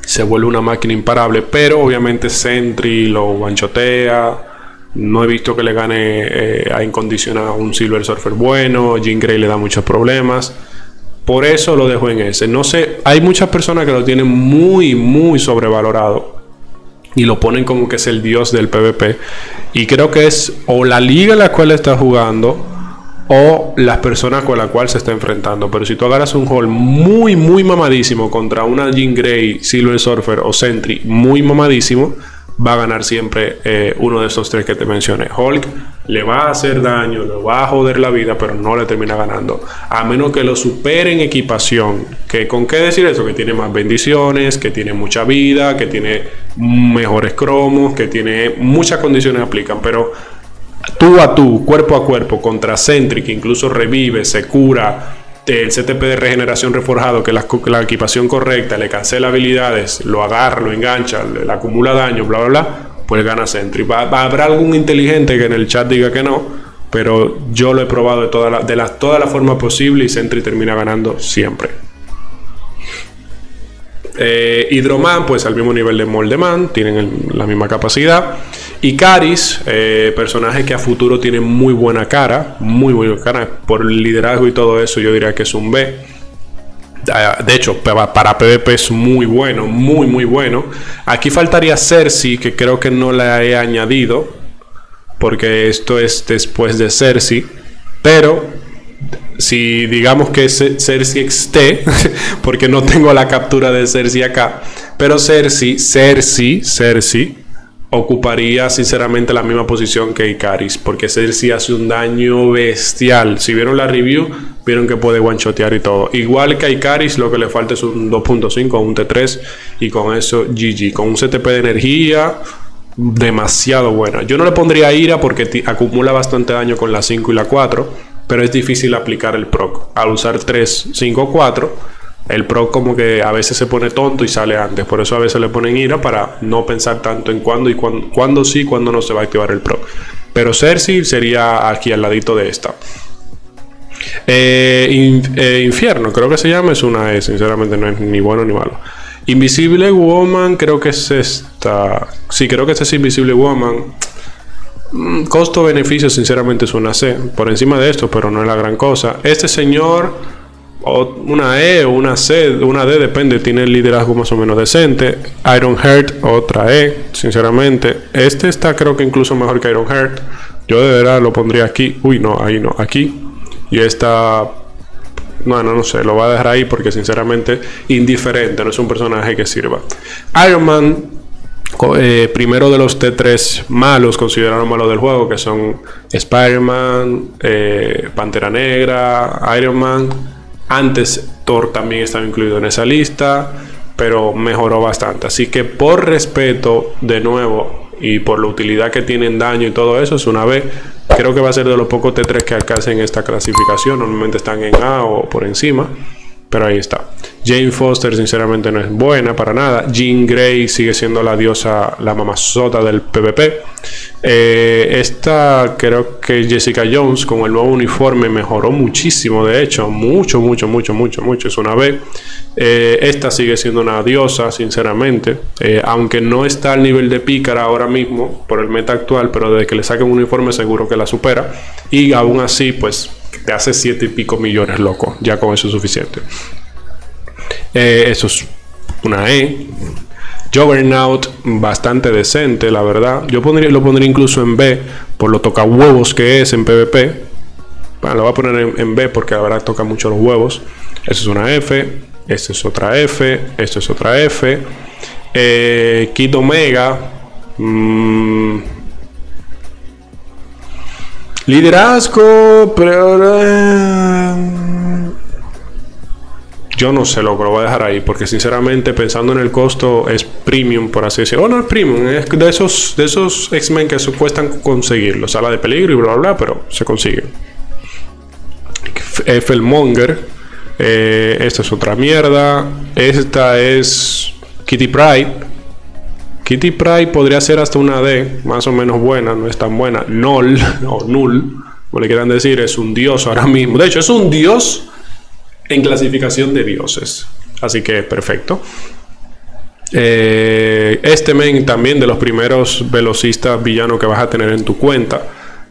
Se vuelve una máquina imparable, pero obviamente Sentry lo guanchotea. No he visto que le gane eh, a incondicionado un Silver Surfer bueno. Jean Grey le da muchos problemas. Por eso lo dejo en ese. No sé, hay muchas personas que lo tienen muy, muy sobrevalorado y lo ponen como que es el dios del PvP. Y creo que es o la liga en la cual está jugando o las personas con las cuales se está enfrentando. Pero si tú agarras un hall muy, muy mamadísimo contra una Jean Grey, Silver Surfer o Sentry muy mamadísimo, va a ganar siempre eh, uno de estos tres que te mencioné. Hulk le va a hacer daño, le va a joder la vida, pero no le termina ganando. A menos que lo supere en equipación. ¿Que, ¿Con qué decir eso? Que tiene más bendiciones, que tiene mucha vida, que tiene mejores cromos, que tiene muchas condiciones aplican, pero tú a tú, cuerpo a cuerpo, contra que incluso revive, se cura, el CTP de regeneración reforjado, que la, la equipación correcta, le cancela habilidades, lo agarra, lo engancha, le, acumula daño, bla, bla, bla, pues gana Sentry. Va, habrá algún inteligente que en el chat diga que no, pero yo lo he probado de, toda la, de todas las formas posibles y Sentry termina ganando siempre. Eh, Hydroman, pues al mismo nivel de Moldeman, tienen la misma capacidad. Icaris, eh, personaje que a futuro tiene muy buena cara, muy buena cara, por el liderazgo y todo eso, yo diría que es un B. Ah, de hecho, para PvP es muy bueno, muy, muy bueno. Aquí faltaría Cersei, que creo que no la he añadido, porque esto es después de Cersei. Pero si digamos que Cersei esté, porque no tengo la captura de Cersei acá, pero Cersei, Cersei, Cersei ocuparía sinceramente la misma posición que Icaris, porque Cersei hace un daño bestial. Si vieron la review, vieron que puede one-shotear y todo. Igual que Icaris, lo que le falta es un 2.5 o un T3, y con eso GG, con un CTP de energía demasiado buena. Yo no le pondría ira porque acumula bastante daño con la 5 y la 4, pero es difícil aplicar el proc. Al usar 3, 5, 4 el pro como que a veces se pone tonto y sale antes. Por eso a veces le ponen ira para no pensar tanto en cuándo y cuándo, sí, cuándo no se va a activar el pro. Pero Cersei sería aquí al ladito de esta. Eh, eh, infierno, creo que se llama, es una E, sinceramente no es ni bueno ni malo. Invisible Woman, creo que es esta. Sí, creo que este es Invisible Woman. Mm, costo-beneficio, sinceramente es una C. Por encima de esto, pero no es la gran cosa. Este señor una E o una C, una D, depende, tiene el liderazgo más o menos decente. Iron Heart, otra E, sinceramente. Este está creo que incluso mejor que Iron Heart. Yo de verdad lo pondría aquí. Uy, no, ahí no, aquí. Y esta, bueno, no sé, lo voy a dejar ahí porque sinceramente indiferente, no es un personaje que sirva. Iron Man, eh, primero de los T3 malos, consideraron malos del juego, que son Spider-Man, eh, Pantera Negra, Iron Man antes Thor también estaba incluido en esa lista, pero mejoró bastante. Así que por respeto, de nuevo, y por la utilidad que tienen daño y todo eso, es una B. Creo que va a ser de los pocos T3 que alcancen esta clasificación. Normalmente están en A o por encima. Pero ahí está. Jane Foster sinceramente no es buena para nada. Jean Grey sigue siendo la diosa, la mamazota del PvP. Eh, esta creo que Jessica Jones con el nuevo uniforme mejoró muchísimo, de hecho, mucho, mucho, mucho, mucho, mucho. Es una B. Eh, esta sigue siendo una diosa, sinceramente. Eh, aunque no está al nivel de pícara ahora mismo por el meta actual, pero desde que le saquen un uniforme seguro que la supera. Y aún así, pues te hace siete y pico millones, loco. Ya con eso es suficiente. Eh, eso es una E. Juggernaut, bastante decente, la verdad. Yo pondría, lo pondría incluso en B, por lo toca huevos que es en PvP. Bueno, lo voy a poner en, B porque la verdad toca mucho los huevos. Eso es una F. Esta es otra F. Esto es otra F. Eh, Kid Omega. Mm, Liderazgo, pero... Eh, yo no sé, lo lo voy a dejar ahí, porque sinceramente pensando en el costo es premium, por así decirlo. O no es premium, es de esos, de esos X-Men que cuestan conseguirlo. Sala de peligro y bla, bla, bla, pero se consigue. Monger. Eh, esta es otra mierda. Esta es Kitty Pride Kitty Pride podría ser hasta una D, más o menos buena, no es tan buena. Null, o Null, como le quieran decir, es un dios ahora mismo. De hecho, es un dios en clasificación de dioses. Así que perfecto. Eh, este men también de los primeros velocistas villanos que vas a tener en tu cuenta.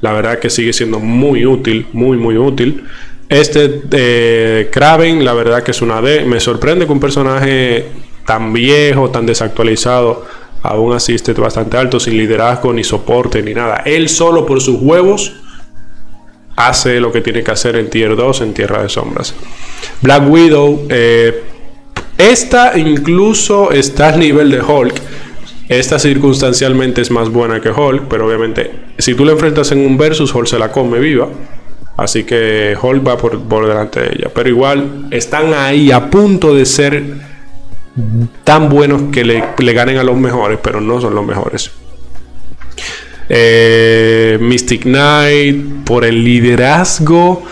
La verdad que sigue siendo muy útil, muy, muy útil. Este eh, Kraven, la verdad que es una D. Me sorprende que un personaje tan viejo, tan desactualizado, aún así esté bastante alto, sin liderazgo, ni soporte, ni nada. Él solo por sus huevos hace lo que tiene que hacer en Tier 2 en Tierra de Sombras. Black Widow, eh, esta incluso está al nivel de Hulk. Esta circunstancialmente es más buena que Hulk, pero obviamente si tú la enfrentas en un versus, Hulk se la come viva. Así que Hulk va por, por delante de ella. Pero igual están ahí a punto de ser tan buenos que le, ganen a los mejores, pero no son los mejores. Eh, Mystic Knight, por el liderazgo,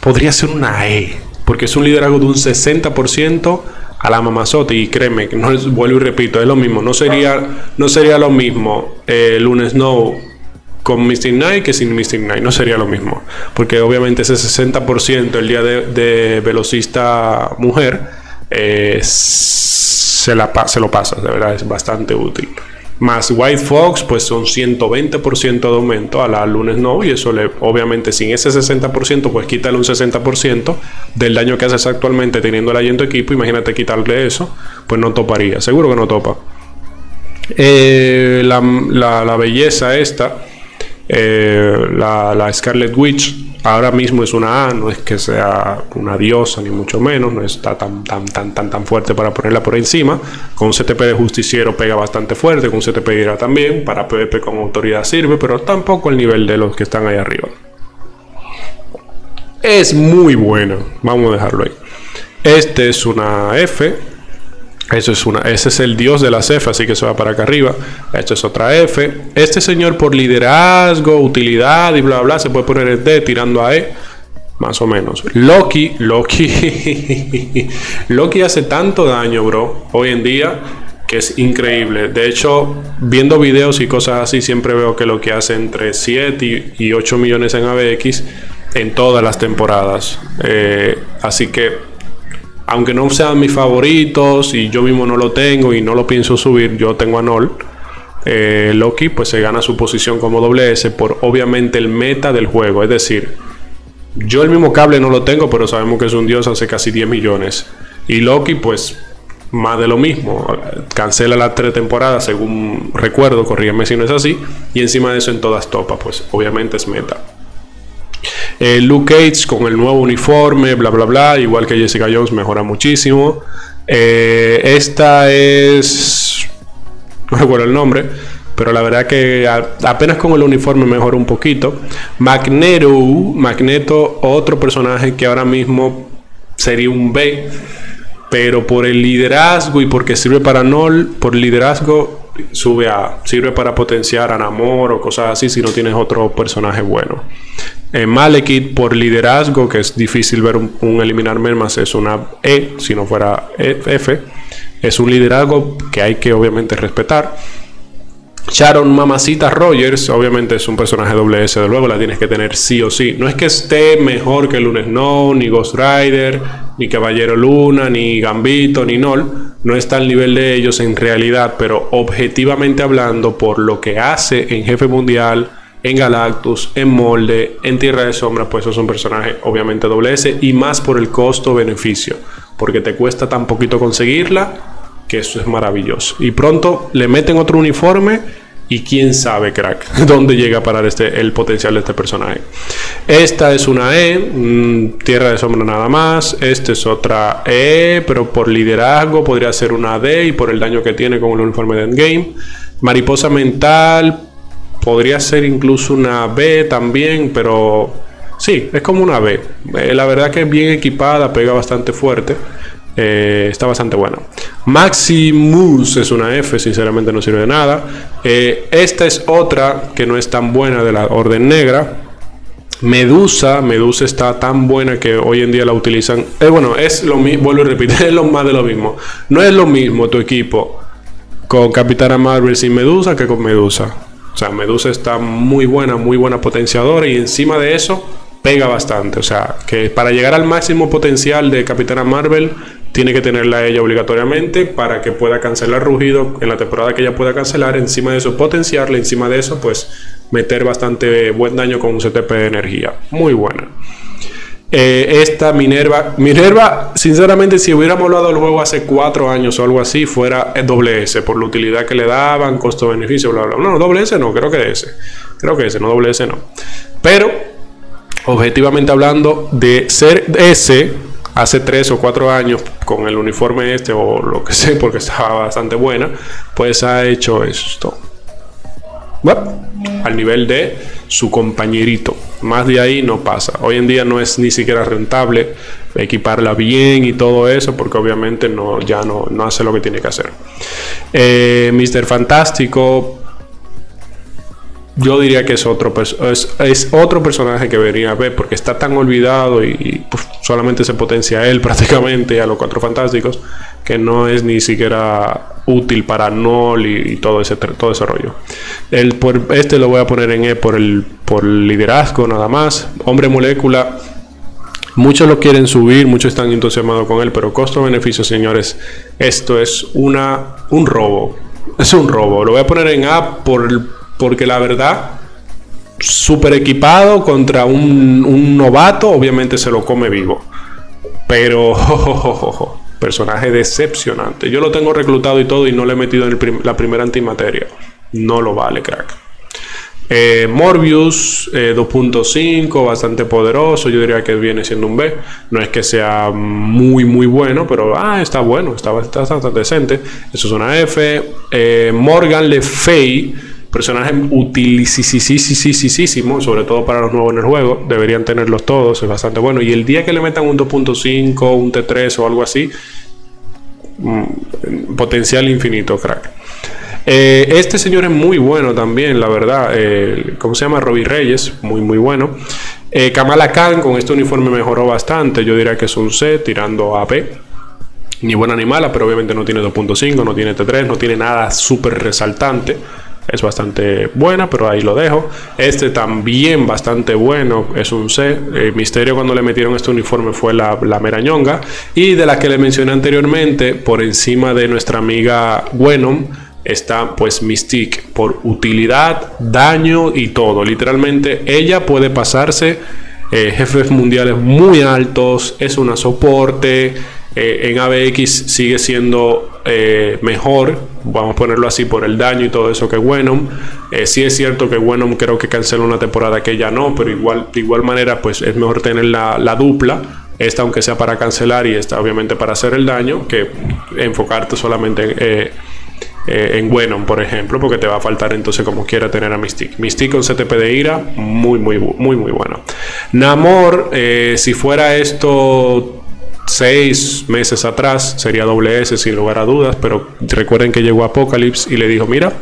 podría ser una E, porque es un liderazgo de un 60% a la mamazote. Y créeme, no vuelvo y repito, es lo mismo. No sería, no sería lo mismo eh, Lunes Snow con Mystic Knight que sin Mystic Knight. No sería lo mismo, porque obviamente ese 60% el día de velocista mujer eh, se, la, se lo pasa, de verdad es bastante útil. Más White Fox, pues son 120% de aumento a la lunes no. Y eso le, obviamente, sin ese 60%, pues quítale un 60% del daño que haces actualmente teniendo el en tu equipo. Imagínate quitarle eso, pues no toparía. Seguro que no topa. Eh, la, la, belleza esta, eh, la Scarlet Witch, ahora mismo es una A, no es que sea una diosa ni mucho menos, no está tan tan tan tan tan fuerte para ponerla por encima. Con CTP de justiciero pega bastante fuerte, con CTP de ira también, para PvP con autoridad sirve, pero tampoco el nivel de los que están ahí arriba. Es muy buena, vamos a dejarlo ahí. Este es una F, eso es una, ese es el dios de las F, así que se va para acá arriba. Esta es otra F. Este señor por liderazgo, utilidad y bla bla, se puede poner el D tirando a E. Más o menos. Loki, Loki. Loki hace tanto daño, bro, hoy en día, que es increíble. De hecho, viendo videos y cosas así, siempre veo que Loki hace entre 7 y 8 millones en ABX en todas las temporadas. Eh, así que aunque no sean mis favoritos y yo mismo no lo tengo y no lo pienso subir, yo tengo a Nol. Eh, Loki pues se gana su posición como doble S por obviamente el meta del juego. Es decir, yo el mismo cable no lo tengo, pero sabemos que es un dios hace casi 10 millones. Y Loki pues más de lo mismo. Cancela las tres temporadas, según recuerdo, corrígame si no es así. Y encima de eso en todas topas, pues obviamente es meta. Eh, Luke Cage con el nuevo uniforme, bla, bla, bla, igual que Jessica Jones, mejora muchísimo. Eh, esta es. No recuerdo el nombre, pero la verdad que apenas con el uniforme mejora un poquito. Magneto, Magneto, otro personaje que ahora mismo sería un B, pero por el liderazgo y porque sirve para Nol, por liderazgo sube a sirve para potenciar a Namor o cosas así si no tienes otro personaje bueno. Eh, Malekith por liderazgo, que es difícil ver un, eliminar mermas, es una E, si no fuera e, F. Es un liderazgo que hay que obviamente respetar. Sharon Mamacita Rogers, obviamente es un personaje doble S, de luego la tienes que tener sí o sí. No es que esté mejor que Lunes No, ni Ghost Rider, ni Caballero Luna, ni Gambito, ni Nol. No está al nivel de ellos en realidad, pero objetivamente hablando, por lo que hace en Jefe Mundial, en Galactus, en Molde, en Tierra de Sombra, pues esos son personajes obviamente doble S y más por el costo-beneficio, porque te cuesta tan poquito conseguirla que eso es maravilloso. Y pronto le meten otro uniforme y quién sabe, crack, dónde llega a parar este, el potencial de este personaje. Esta es una E, mm, Tierra de Sombra nada más. Esta es otra E, pero por liderazgo podría ser una D y por el daño que tiene con el uniforme de Endgame. Mariposa mental, Podría ser incluso una B también, pero sí, es como una B. Eh, la verdad que es bien equipada, pega bastante fuerte. Eh, está bastante buena. Maximus es una F, sinceramente no sirve de nada. Eh, esta es otra que no es tan buena de la orden negra. Medusa, Medusa está tan buena que hoy en día la utilizan. bueno, es lo mismo, vuelvo a repetir, es lo más de lo mismo. No es lo mismo tu equipo con Capitana Marvel sin Medusa que con Medusa. O sea, Medusa está muy buena, muy buena potenciadora y encima de eso pega bastante. O sea, que para llegar al máximo potencial de Capitana Marvel tiene que tenerla ella obligatoriamente para que pueda cancelar rugido en la temporada que ella pueda cancelar. Encima de eso potenciarla, encima de eso pues meter bastante buen daño con un CTP de energía. Muy buena. Eh, esta Minerva, Minerva, sinceramente, si hubiéramos hablado del juego hace cuatro años o algo así, fuera doble S por la utilidad que le daban, costo-beneficio, bla, bla, bla. No, doble S no, creo que S. Creo que S, no doble S no. Pero, objetivamente hablando, de ser S hace tres o cuatro años con el uniforme este o lo que sé, porque estaba bastante buena, pues ha hecho esto. al nivel de su compañerito. Más de ahí no pasa. Hoy en día no es ni siquiera rentable equiparla bien y todo eso, porque obviamente no, ya no, no hace lo que tiene que hacer. Eh, Mr. Fantástico, yo diría que es otro, es, es, otro personaje que debería ver, porque está tan olvidado y, pues, solamente se potencia a él prácticamente, a los cuatro fantásticos, que no es ni siquiera útil para Nol y, todo, ese, todo ese rollo. El, por, este lo voy a poner en E por el por liderazgo nada más. Hombre molécula, muchos lo quieren subir, muchos están entusiasmados con él, pero costo-beneficio, señores, esto es una, un robo. Es un robo. Lo voy a poner en A por, porque la verdad, súper equipado contra un, novato, obviamente se lo come vivo. Pero, personaje decepcionante. Yo lo tengo reclutado y todo y no le he metido en la primera antimateria. No lo vale, crack. Eh, Morbius 2.5, eh, bastante poderoso, yo diría que viene siendo un B. No es que sea muy, muy bueno, pero ah, está bueno, está, bastante decente. Eso es una F. Eh, Morgan Le Fay, personaje utilísimo, sobre todo para los nuevos en el juego. Deberían tenerlos todos, es bastante bueno. Y el día que le metan un 2.5, un T3 o algo así, mm, potencial infinito, crack. Eh, este señor es muy bueno también, la verdad. Eh, ¿Cómo se llama? Robbie Reyes, muy, muy bueno. Eh, Kamala Khan con este uniforme mejoró bastante. Yo diría que es un C tirando a B. Ni buena ni mala, pero obviamente no tiene 2.5, no tiene T3, no tiene nada súper resaltante. Es bastante buena, pero ahí lo dejo. Este también bastante bueno, es un C. El misterio cuando le metieron este uniforme fue la, la merañonga. Y de la que le mencioné anteriormente, por encima de nuestra amiga Venom está pues Mystique por utilidad, daño y todo. Literalmente ella puede pasarse eh, jefes mundiales muy altos, es una soporte. Eh, en ABX sigue siendo eh, mejor, vamos a ponerlo así, por el daño y todo eso que Venom. sí es cierto que Venom creo que canceló una temporada que ella no, pero igual, de igual manera pues es mejor tener la, la dupla esta aunque sea para cancelar y esta obviamente para hacer el daño, que enfocarte solamente en, eh, en Venom, por ejemplo, porque te va a faltar entonces como quiera tener a Mystique. Mystique con CTP de ira, muy, muy, muy, muy bueno. Namor, eh, si fuera esto seis meses atrás, sería doble S sin lugar a dudas, pero recuerden que llegó Apocalypse y le dijo, mira,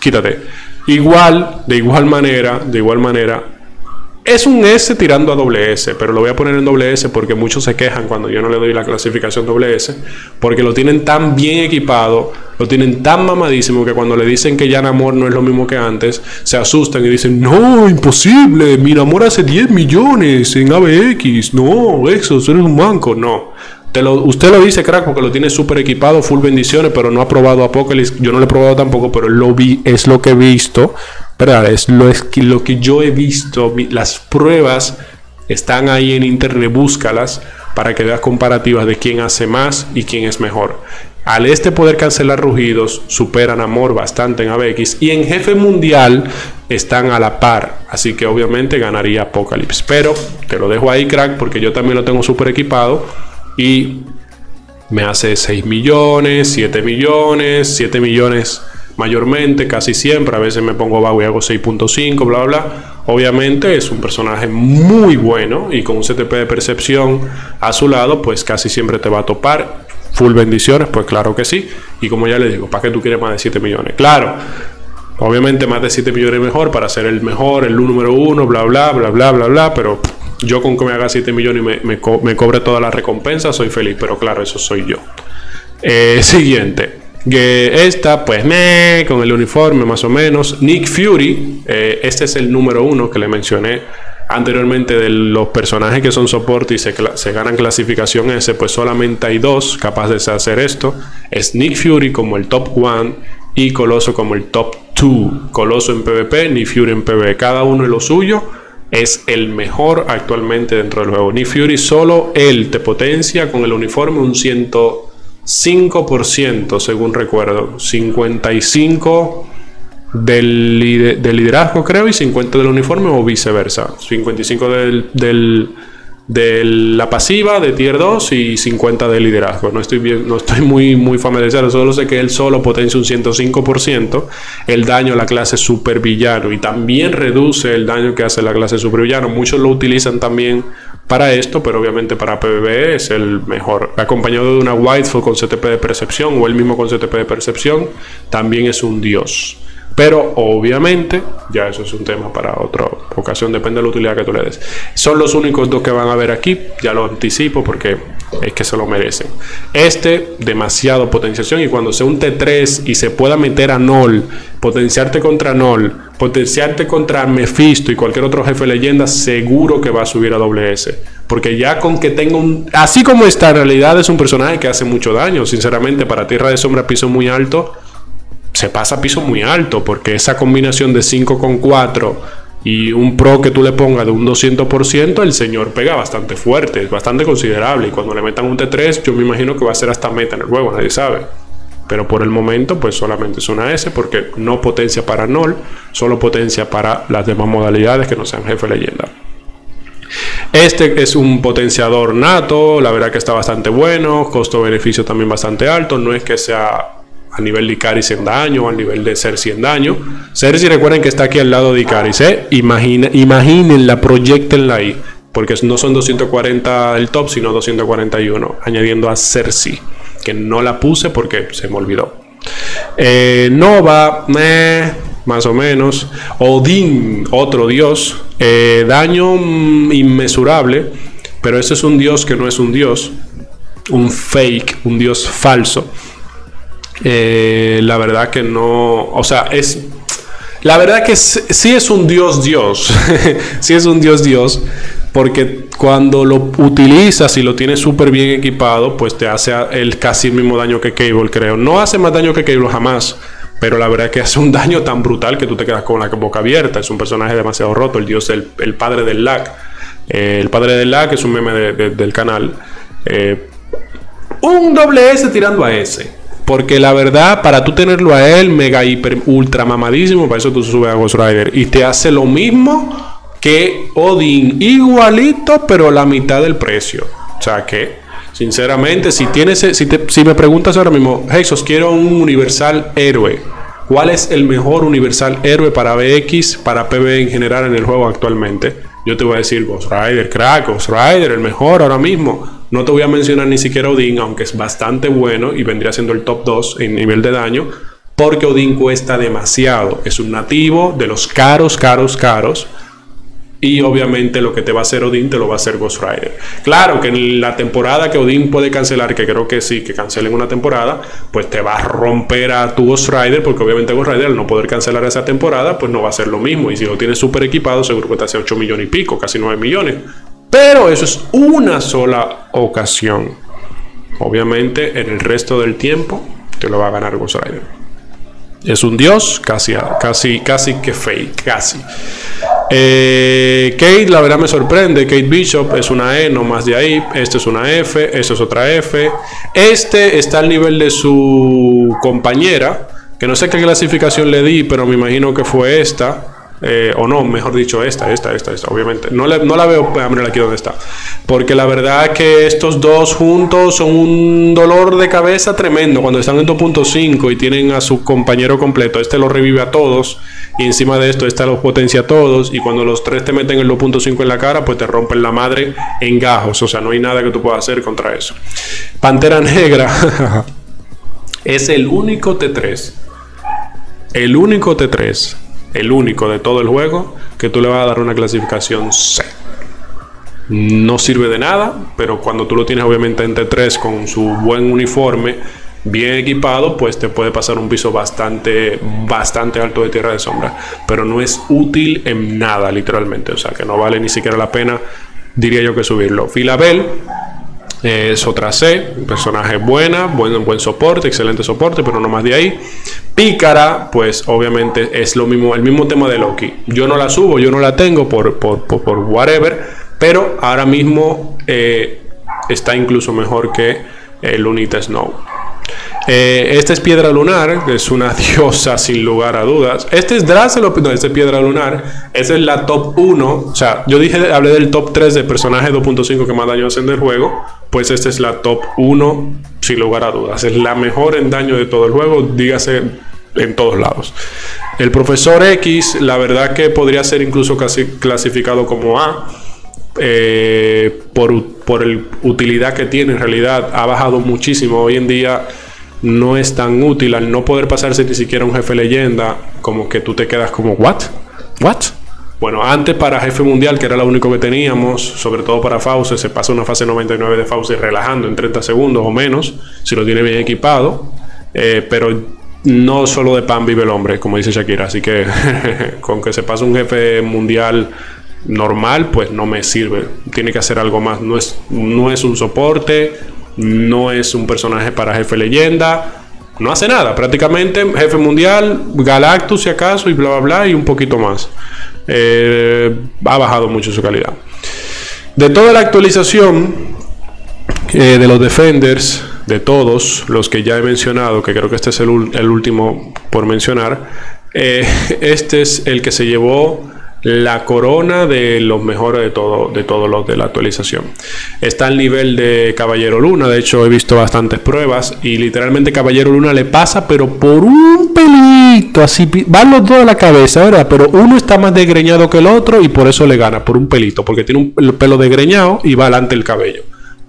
quítate. Igual, de igual manera, de igual manera, es un S tirando a doble S, pero lo voy a poner en doble S porque muchos se quejan cuando yo no le doy la clasificación doble S, porque lo tienen tan bien equipado, lo tienen tan mamadísimo que cuando le dicen que ya Namor no es lo mismo que antes, se asustan y dicen, no, imposible, mi Namor hace 10 millones en ABX, no, eso, eres un banco, no. Te lo, usted lo dice, crack, porque lo tiene súper equipado, full bendiciones, pero no ha probado Apocalypse. Yo no lo he probado tampoco, pero lo vi, es lo que he visto. Es lo, es que, lo que yo he visto, las pruebas están ahí en internet, búscalas para que veas comparativas de quién hace más y quién es mejor. Al este poder cancelar rugidos, superan Amor bastante en ABX y en jefe mundial están a la par. Así que obviamente ganaría Apocalypse. Pero te lo dejo ahí, crack, porque yo también lo tengo súper equipado y me hace 6 millones, 7 millones, 7 millones mayormente, casi siempre, a veces me pongo vago y hago 6.5, bla, bla, Obviamente es un personaje muy bueno y con un CTP de percepción a su lado, pues casi siempre te va a topar. Full bendiciones, pues claro que sí. Y como ya le digo, ¿para qué tú quieres más de 7 millones? Claro, obviamente más de 7 millones mejor para ser el mejor, el número uno, bla, bla, bla, bla, bla, bla, pero yo con que me haga 7 millones y me, cobre toda la recompensa, soy feliz, pero claro, eso soy yo. Eh, siguiente. Que esta, pues, me, con el uniforme más o menos. Nick Fury, eh, este es el número uno que le mencioné anteriormente de los personajes que son soporte y se, se, ganan clasificación S, pues solamente hay dos capaces de hacer esto. Es Nick Fury como el top one y Coloso como el top two. Coloso en PvP, Nick Fury en PvE. Cada uno es lo suyo. Es el mejor actualmente dentro del juego. Nick Fury solo él te potencia con el uniforme un ciento 5%, según recuerdo. 55 del, del, liderazgo, creo, y 50 del uniforme o viceversa. 55 del, del, de la pasiva de tier 2 y 50 de liderazgo. No estoy, bien, no estoy muy, muy familiarizado, solo sé que él solo potencia un 105% el daño a la clase supervillano y también reduce el daño que hace la clase supervillano. Muchos lo utilizan también para esto, pero obviamente para PvE es el mejor. Acompañado de una Whitefoot con CTP de percepción o el mismo con CTP de percepción, también es un dios. Pero obviamente, ya eso es un tema para otra ocasión, depende de la utilidad que tú le des. Son los únicos dos que van a ver aquí, ya lo anticipo porque es que se lo merecen. Este, demasiado potenciación y cuando sea un T3 y se pueda meter a Null, potenciarte contra Null, potenciarte contra Mephisto y cualquier otro jefe leyenda, seguro que va a subir a WS. Porque ya con que tenga un... Así como está, en realidad es un personaje que hace mucho daño, sinceramente, para Tierra de Sombra piso muy alto se pasa piso muy alto, porque esa combinación de 5 con 4 y un pro que tú le pongas de un 200%, el señor pega bastante fuerte, es bastante considerable. Y cuando le metan un T3, yo me imagino que va a ser hasta meta en el juego, nadie sabe. Pero por el momento, pues solamente es una S, porque no potencia para NOL, solo potencia para las demás modalidades que no sean jefe leyenda. Este es un potenciador nato, la verdad que está bastante bueno, costo-beneficio también bastante alto, no es que sea a nivel de Icaris en daño, a nivel de Cersei en daño. Cersei recuerden que está aquí al lado de Icaris, ¿eh? Imagina, imagínenla, proyectenla ahí, porque no son 240 el top, sino 241, añadiendo a Cersei, que no la puse porque se me olvidó. Eh, Nova, más o menos. Odín, otro dios. Eh, daño mm, inmesurable, pero ese es un dios que no es un dios, un fake, un dios falso. Eh, la verdad que no, o sea, es... La verdad que sí es un dios dios, sí es un dios dios, porque cuando lo utilizas y lo tienes súper bien equipado, pues te hace el casi mismo daño que Cable, creo. No hace más daño que Cable jamás, pero la verdad que hace un daño tan brutal que tú te quedas con la boca abierta. Es un personaje demasiado roto, el dios, el, el padre del lag. Eh, el padre del lag es un meme del canal. Eh, un doble S tirando a S. Porque la verdad, para tú tenerlo a él, mega, hiper, ultra mamadísimo, para eso tú subes a Ghost Rider. Y te hace lo mismo que Odin, igualito, pero la mitad del precio. O sea que, sinceramente, si tienes, si, si me preguntas ahora mismo, Jesus, quiero un universal héroe. ¿Cuál es el mejor universal héroe para BX, para PB en general en el juego actualmente? Yo te voy a decir Ghost Rider, crack, Ghost Rider, el mejor ahora mismo. No te voy a mencionar ni siquiera Odin, aunque es bastante bueno y vendría siendo el top 2 en nivel de daño, porque Odin cuesta demasiado. Es un nativo de los caros, caros, caros. Y obviamente lo que te va a hacer Odin te lo va a hacer Ghost Rider. Claro que en la temporada que Odin puede cancelar, que creo que sí, que cancelen una temporada, pues te va a romper a tu Ghost Rider, porque obviamente Ghost Rider al no poder cancelar esa temporada, pues no va a ser lo mismo. Y si lo tienes súper equipado, seguro que te hace 8 millones y pico, casi 9 millones. Pero eso es una sola ocasión. Obviamente, en el resto del tiempo te lo va a ganar Ghost Rider. Es un dios, casi, casi, casi que fake, casi. Eh, Kate, la verdad me sorprende. Kate Bishop es una E, no más de ahí. Este es una F, eso es otra F. Este está al nivel de su compañera, que no sé qué clasificación le di, pero me imagino que fue esta. Eh, o no, mejor dicho, esta, esta, esta, esta, obviamente. No, no la veo, la aquí donde está. Porque la verdad es que estos dos juntos son un dolor de cabeza tremendo. Cuando están en 2.5 y tienen a su compañero completo, este lo revive a todos. Y encima de esto, este los potencia todos. Y cuando los tres te meten el 2.5 en la cara, pues te rompen la madre en gajos. O sea, no hay nada que tú puedas hacer contra eso. Pantera Negra es el único T3. El único T3 el único de todo el juego, que tú le vas a dar una clasificación C. No sirve de nada, pero cuando tú lo tienes obviamente en T3 con su buen uniforme, bien equipado, pues te puede pasar un piso bastante, bastante alto de tierra de sombra. Pero no es útil en nada, literalmente. O sea, que no vale ni siquiera la pena, diría yo, que subirlo. Filabel es otra C, personaje buena, buen, buen soporte, excelente soporte, pero no más de ahí. Pícara, pues obviamente es lo mismo, el mismo tema de Loki. Yo no la subo, yo no la tengo por, por, por, whatever, pero ahora mismo eh, está incluso mejor que el Unita Snow. Eh, esta es Piedra Lunar, es una diosa sin lugar a dudas. Este es Dracelo, no, este es Piedra Lunar. Esa es la top 1. O sea, yo dije, hablé del top 3 de personajes 2.5 que más daño hacen del juego. Pues esta es la top 1 sin lugar a dudas. Es la mejor en daño de todo el juego, dígase en todos lados. El profesor X, la verdad que podría ser incluso casi clasificado como A. Eh, por, por el utilidad que tiene en realidad ha bajado muchísimo hoy en día no es tan útil al no poder pasarse ni siquiera un jefe leyenda, como que tú te quedas como, ¿what? ¿What? Bueno, antes para jefe mundial, que era lo único que teníamos, sobre todo para Fauce, se pasa una fase 99 de Fauce relajando en 30 segundos o menos, si lo tiene bien equipado, eh, pero no solo de pan vive el hombre, como dice Shakira, así que con que se pase un jefe mundial normal, pues no me sirve, tiene que hacer algo más, no es, no es un soporte, no es un personaje para jefe leyenda. no hace nada. Prácticamente jefe mundial, Galactus si acaso y bla, bla, bla y un poquito más. Eh, ha bajado mucho su calidad. De toda la actualización eh, de los Defenders, de todos los que ya he mencionado, que creo que este es el, último por mencionar, eh, este es el que se llevó la corona de los mejores de todo, de todos los de la actualización. Está al nivel de Caballero Luna, de hecho he visto bastantes pruebas y literalmente Caballero Luna le pasa, pero por un pelito, así van los dos a la cabeza, ¿verdad? Pero uno está más desgreñado que el otro y por eso le gana, por un pelito, porque tiene un pelo desgreñado y va adelante el cabello.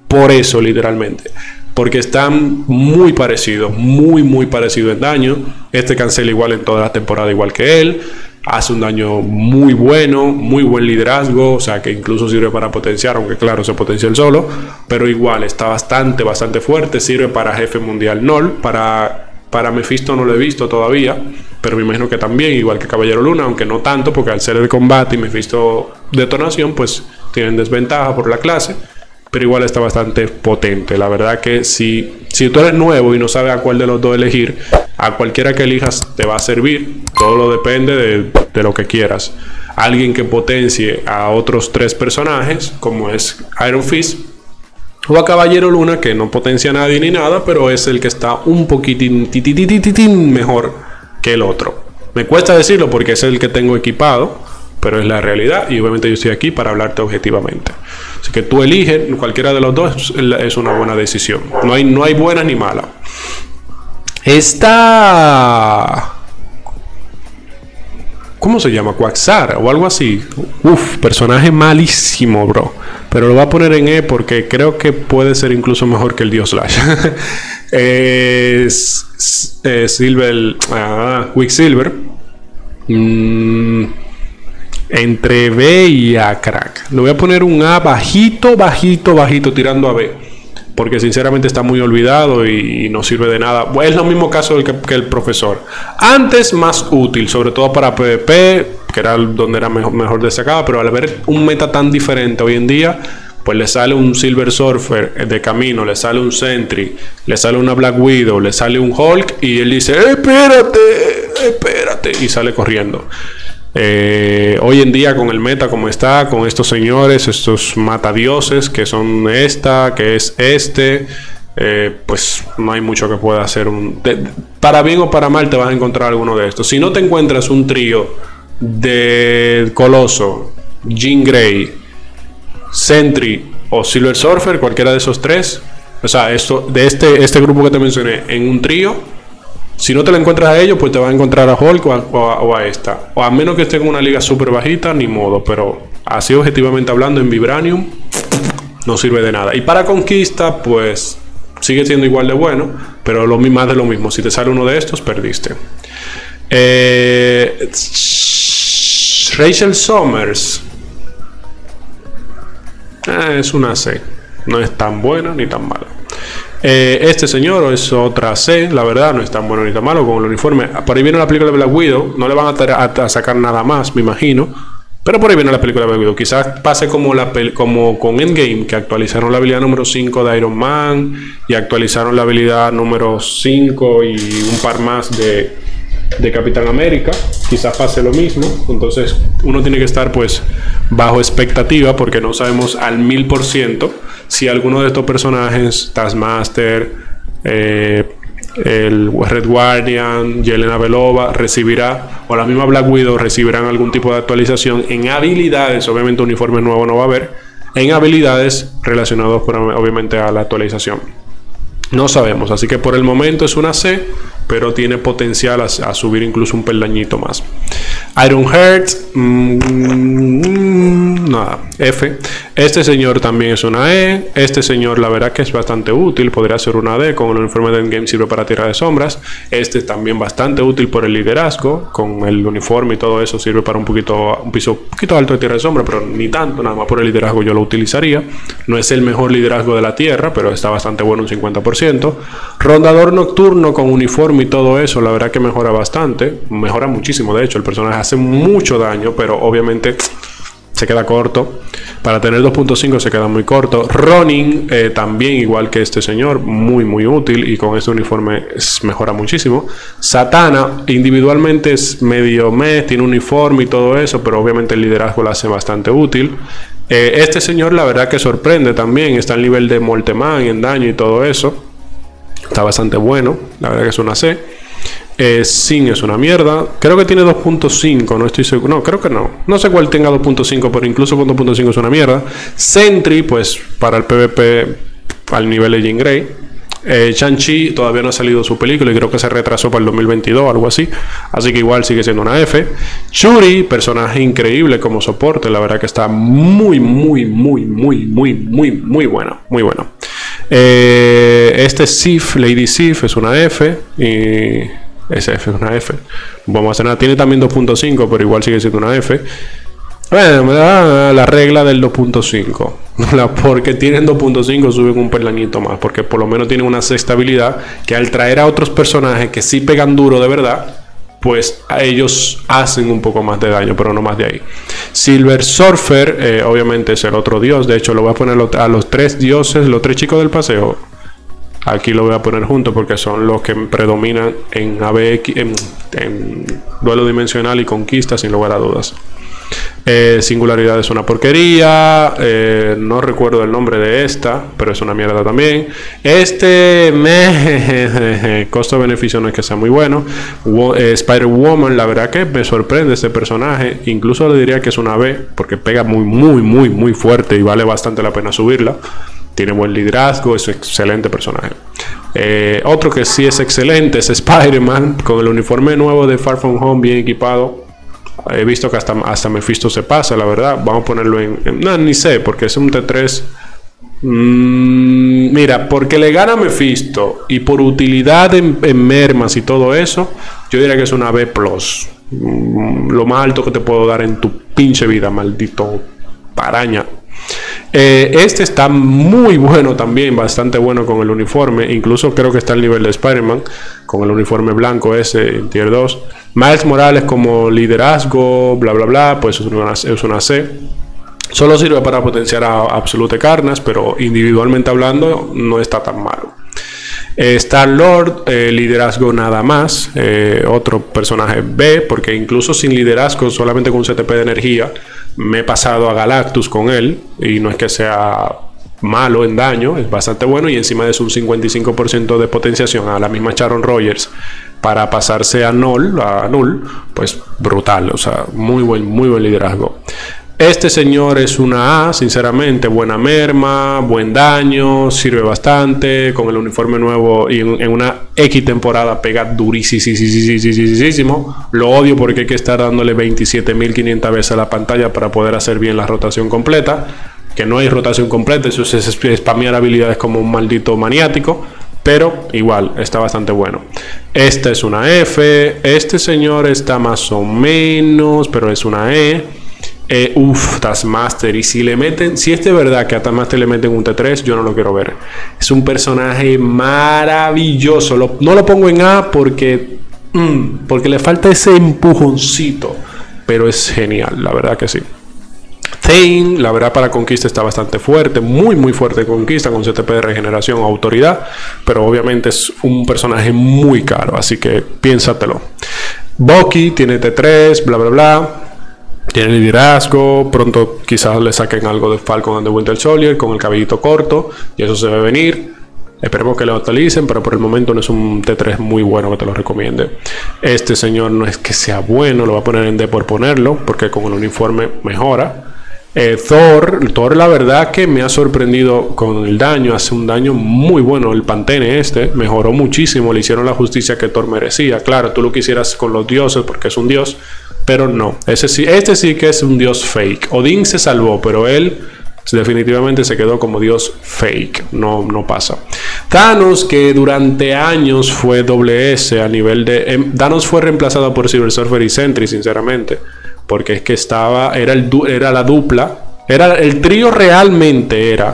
Por eso, literalmente. Porque están muy parecidos, muy, muy parecidos en daño. Este cancela igual en toda la temporada, igual que él hace un daño muy bueno, muy buen liderazgo, o sea que incluso sirve para potenciar, aunque claro, se potencia el solo, pero igual está bastante, bastante fuerte, sirve para jefe mundial Nol, para, para Mephisto no lo he visto todavía, pero me imagino que también, igual que Caballero Luna, aunque no tanto, porque al ser de combate y Mephisto detonación, pues tienen desventaja por la clase, pero igual está bastante potente. La verdad que si, si tú eres nuevo y no sabes a cuál de los dos elegir, a cualquiera que elijas te va a servir. Todo lo depende de, lo que quieras. Alguien que potencie a otros tres personajes, como es Iron Fist, o a Caballero Luna, que no potencia a nadie ni nada, pero es el que está un poquitín mejor que el otro. Me cuesta decirlo porque es el que tengo equipado, pero es la realidad y obviamente yo estoy aquí para hablarte objetivamente. Así que tú eliges, cualquiera de los dos es una buena decisión. No hay, no hay buena ni mala. Esta. ¿Cómo se llama? Quaxar o algo así. Uf, personaje malísimo, bro. Pero lo voy a poner en E porque creo que puede ser incluso mejor que el Dios Slash. es, Silver. Ah, Quicksilver. Mm, entre B y A, crack. Le voy a poner un A bajito, bajito, bajito, tirando a B porque sinceramente está muy olvidado y, no sirve de nada. Es lo mismo caso que, el profesor. Antes más útil, sobre todo para PvP, que era donde era mejor, mejor destacado, pero al ver un meta tan diferente hoy en día, pues le sale un Silver Surfer de camino, le sale un Sentry, le sale una Black Widow, le sale un Hulk y él dice, espérate, espérate, y sale corriendo. Eh, hoy en día con el meta como está, con estos señores, estos matadioses que son esta, que es este, eh, pues no hay mucho que pueda hacer. Un, para bien o para mal te vas a encontrar alguno de estos. Si no te encuentras un trío de Coloso, Jean Grey, Sentry o Silver Surfer, cualquiera de esos tres, o sea, esto, de este, este grupo que te mencioné, en un trío, si no te la encuentras a ellos, pues te vas a encontrar a Hulk o a, esta. O a menos que esté en una liga súper bajita, ni modo. Pero así objetivamente hablando, en Vibranium no sirve de nada. Y para Conquista, pues sigue siendo igual de bueno, pero lo más de lo mismo. Si te sale uno de estos, perdiste. Eh, Rachel Summers. Eh, es una C. No es tan buena ni tan mala. Eh, este señor es otra C, la verdad, no es tan bueno ni tan malo con el uniforme. Por ahí viene la película de Black Widow, no le van a, sacar nada más, me imagino. Pero por ahí viene la película de Black Widow. Quizás pase como, la como con Endgame, que actualizaron la habilidad número 5 de Iron Man y actualizaron la habilidad número 5 y un par más de, de Capitán América. Quizás pase lo mismo. Entonces uno tiene que estar pues bajo expectativa porque no sabemos al mil por ciento si alguno de estos personajes, Taskmaster, eh, el Red Guardian, Yelena Belova, recibirá, o la misma Black Widow recibirán algún tipo de actualización en habilidades, obviamente uniforme nuevo no va a haber, en habilidades relacionados obviamente a la actualización. No sabemos, así que por el momento es una C, pero tiene potencial a, subir incluso un peldañito más. Iron Heart, mm, nada, F. Este señor también es una E. Este señor, la verdad que es bastante útil, podría ser una D. Con el uniforme de Endgame sirve para tierra de sombras. Este también bastante útil por el liderazgo. Con el uniforme y todo eso sirve para un poquito, un piso un poquito alto de tierra de sombra, pero ni tanto, nada más por el liderazgo yo lo utilizaría. No es el mejor liderazgo de la tierra, pero está bastante bueno un 50%. Rondador nocturno con uniforme y todo eso, la verdad que mejora bastante. Mejora muchísimo, de hecho, el personaje hace mucho daño, pero obviamente se queda corto. Para tener 2.5 se queda muy corto. Ronin, eh, también igual que este señor, muy, muy útil y con este uniforme mejora muchísimo. Satana, individualmente es medio mes, tiene uniforme y todo eso, pero obviamente el liderazgo lo hace bastante útil. Eh, este señor, la verdad que sorprende también, está al nivel de Molteman en daño y todo eso. Está bastante bueno, la verdad que es una C. Eh, Sin es una mierda. Creo que tiene 2.5, no estoy seguro. No, creo que no. No sé cuál tenga 2.5, pero incluso con 2.5 es una mierda. Sentry, pues para el PvP al nivel de Jean Grey. Eh, Shang-Chi todavía no ha salido su película y creo que se retrasó para el 2022 algo así. Así que igual sigue siendo una F. Churi, personaje increíble como soporte. La verdad que está muy, muy, muy, muy, muy, muy, muy bueno. Muy bueno. Eh, este Sif, Lady Sif, es una F. Y ese F es una F. Vamos a hacer. Tiene también 2.5, pero igual sigue siendo una F. Bueno, me da la regla del 2.5. Porque tienen 2.5 suben un perlañito más. Porque por lo menos tienen una estabilidad que al traer a otros personajes que sí pegan duro de verdad, pues a ellos hacen un poco más de daño, pero no más de ahí. Silver Surfer, eh, obviamente es el otro dios. De hecho, lo voy a poner a los tres dioses, los tres chicos del paseo. Aquí lo voy a poner junto porque son los que predominan en ABX, en duelo dimensional y conquista, sin lugar a dudas. Eh, singularidad es una porquería. Eh, no recuerdo el nombre de esta, pero es una mierda también. Este me costo-beneficio no es que sea muy bueno. Eh, Spider-Woman, la verdad que me sorprende este personaje. Incluso le diría que es una B, porque pega muy, muy, muy, muy fuerte y vale bastante la pena subirla. Tiene buen liderazgo, es un excelente personaje. otro que sí es excelente es Spider-Man, con el uniforme nuevo de Far From Home bien equipado He visto que hasta, hasta Mephisto se pasa, la verdad. Vamos a ponerlo en. no, ni sé, porque es un T3. Mm, mira, porque le gana Mephisto y por utilidad en, mermas y todo eso, yo diría que es una B. Mm, lo más alto que te puedo dar en tu pinche vida, maldito paraña. Eh, este está muy bueno también, bastante bueno con el uniforme. Incluso creo que está al nivel de Spider-Man, con el uniforme blanco ese Tier 2. Miles Morales como liderazgo, bla, bla, bla, pues es una, es una C. Solo sirve para potenciar a Absolute Carnas, pero individualmente hablando no está tan malo. Eh, Star Lord, eh, liderazgo nada más, otro personaje B, porque incluso sin liderazgo, solamente con un CTP de energía, me he pasado a Galactus con él y no es que sea malo en daño, es bastante bueno y encima de su 55% de potenciación a la misma Sharon Rogers para pasarse a Null, a Null, pues brutal, o sea, muy buen, muy buen liderazgo. Este señor es una A, sinceramente, buena merma, buen daño, sirve bastante, con el uniforme nuevo y en, una X temporada pega durísimo. Lo odio porque hay que estar dándole 27.500 veces a la pantalla para poder hacer bien la rotación completa. Que no hay rotación completa, eso es spamear habilidades como un maldito maniático. Pero igual, está bastante bueno. Esta es una F. Este señor está más o menos, pero es una E. Eh, uf, Taskmaster. Y si le meten, si es de verdad que a Taskmaster le meten un T3, yo no lo quiero ver. Es un personaje maravilloso. no lo pongo en A porque, mm, porque le falta ese empujoncito. Pero es genial, la verdad que sí. Thane, la verdad para Conquista está bastante fuerte, muy muy fuerte Conquista con CTP de regeneración autoridad, pero obviamente es un personaje muy caro, así que piénsatelo. Bucky tiene T3, bla bla bla tiene liderazgo, pronto quizás le saquen algo de Falcon and the Winter Soldier con el cabellito corto y eso se ve venir. Esperemos que lo actualicen, pero por el momento no es un T3 muy bueno que te lo recomiende. Este señor no es que sea bueno, lo voy a poner en D por ponerlo, porque con el uniforme mejora. Eh, Thor, Thor la verdad que me ha sorprendido con el daño, hace un daño muy bueno. El Pantene este mejoró muchísimo, le hicieron la justicia que Thor merecía. Claro, tú lo quisieras con los dioses porque es un dios, pero no, sí, este sí que es un dios fake. Odín se salvó, pero él definitivamente se quedó como dios fake. No, no pasa. Thanos, que durante años fue doble S a nivel de. Em, Thanos fue reemplazado por Silver Surfer y Sentry, sinceramente. Porque es que estaba. Era, el, era la dupla. Era, el trío realmente era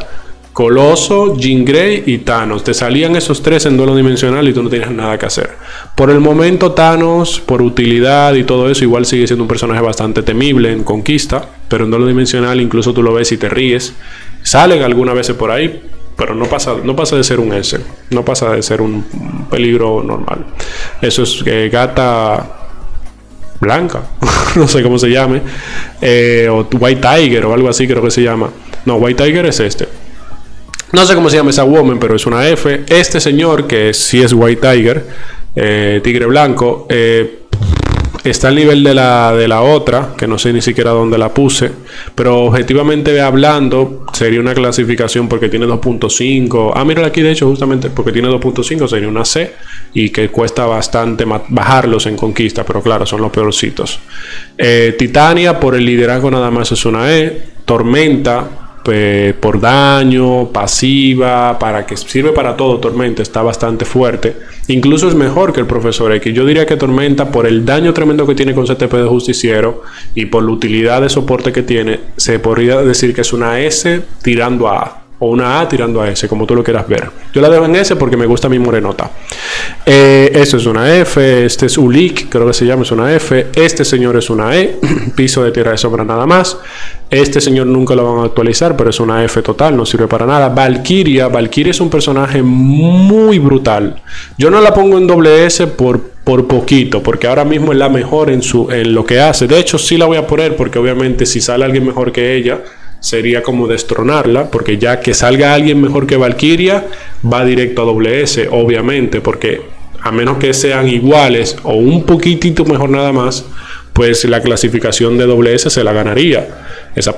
Coloso, Jean Grey y Thanos. Te salían esos tres en duelo dimensional y tú no tenías nada que hacer. Por el momento, Thanos, por utilidad y todo eso, igual sigue siendo un personaje bastante temible en Conquista, pero en duelo dimensional incluso tú lo ves y te ríes. Salen algunas veces por ahí, pero no pasa, no pasa de ser un S, no pasa de ser un peligro normal. Eso es eh, gata blanca, no sé cómo se llame, eh, o White Tiger o algo así creo que se llama. No, White Tiger es este. No sé cómo se llama esa woman, pero es una F. Este señor, que sí es White Tiger, eh, Tigre Blanco, eh, está al nivel de la, de la otra, que no sé ni siquiera dónde la puse, pero objetivamente hablando, sería una clasificación porque tiene 2.5. Ah, mira aquí, de hecho, justamente porque tiene 2.5, sería una C y que cuesta bastante bajarlos en conquista, pero claro, son los peorcitos. Eh, Titania, por el liderazgo nada más es una E. Tormenta, eh, por daño, pasiva, para que sirve para todo. Tormenta está bastante fuerte. Incluso es mejor que el profesor X. Yo diría que Tormenta, por el daño tremendo que tiene con CTP de justiciero y por la utilidad de soporte que tiene, se podría decir que es una S tirando a A o una A tirando a S, como tú lo quieras ver. Yo la dejo en S porque me gusta mi morenota. Eh, esto es una F, este es Ulik, creo que se llama, es una F. Este señor es una E, piso de tierra de sombra nada más. Este señor nunca lo van a actualizar, pero es una F total, no sirve para nada. Valkyria, Valkyria es un personaje muy brutal. Yo no la pongo en doble S por, por poquito, porque ahora mismo es la mejor en, su, en lo que hace. De hecho, sí la voy a poner porque obviamente si sale alguien mejor que ella, sería como destronarla, porque ya que salga alguien mejor que Valkyria, va directo a doble S, obviamente, porque a menos que sean iguales o un poquitito mejor nada más, pues la clasificación de doble S se la ganaría.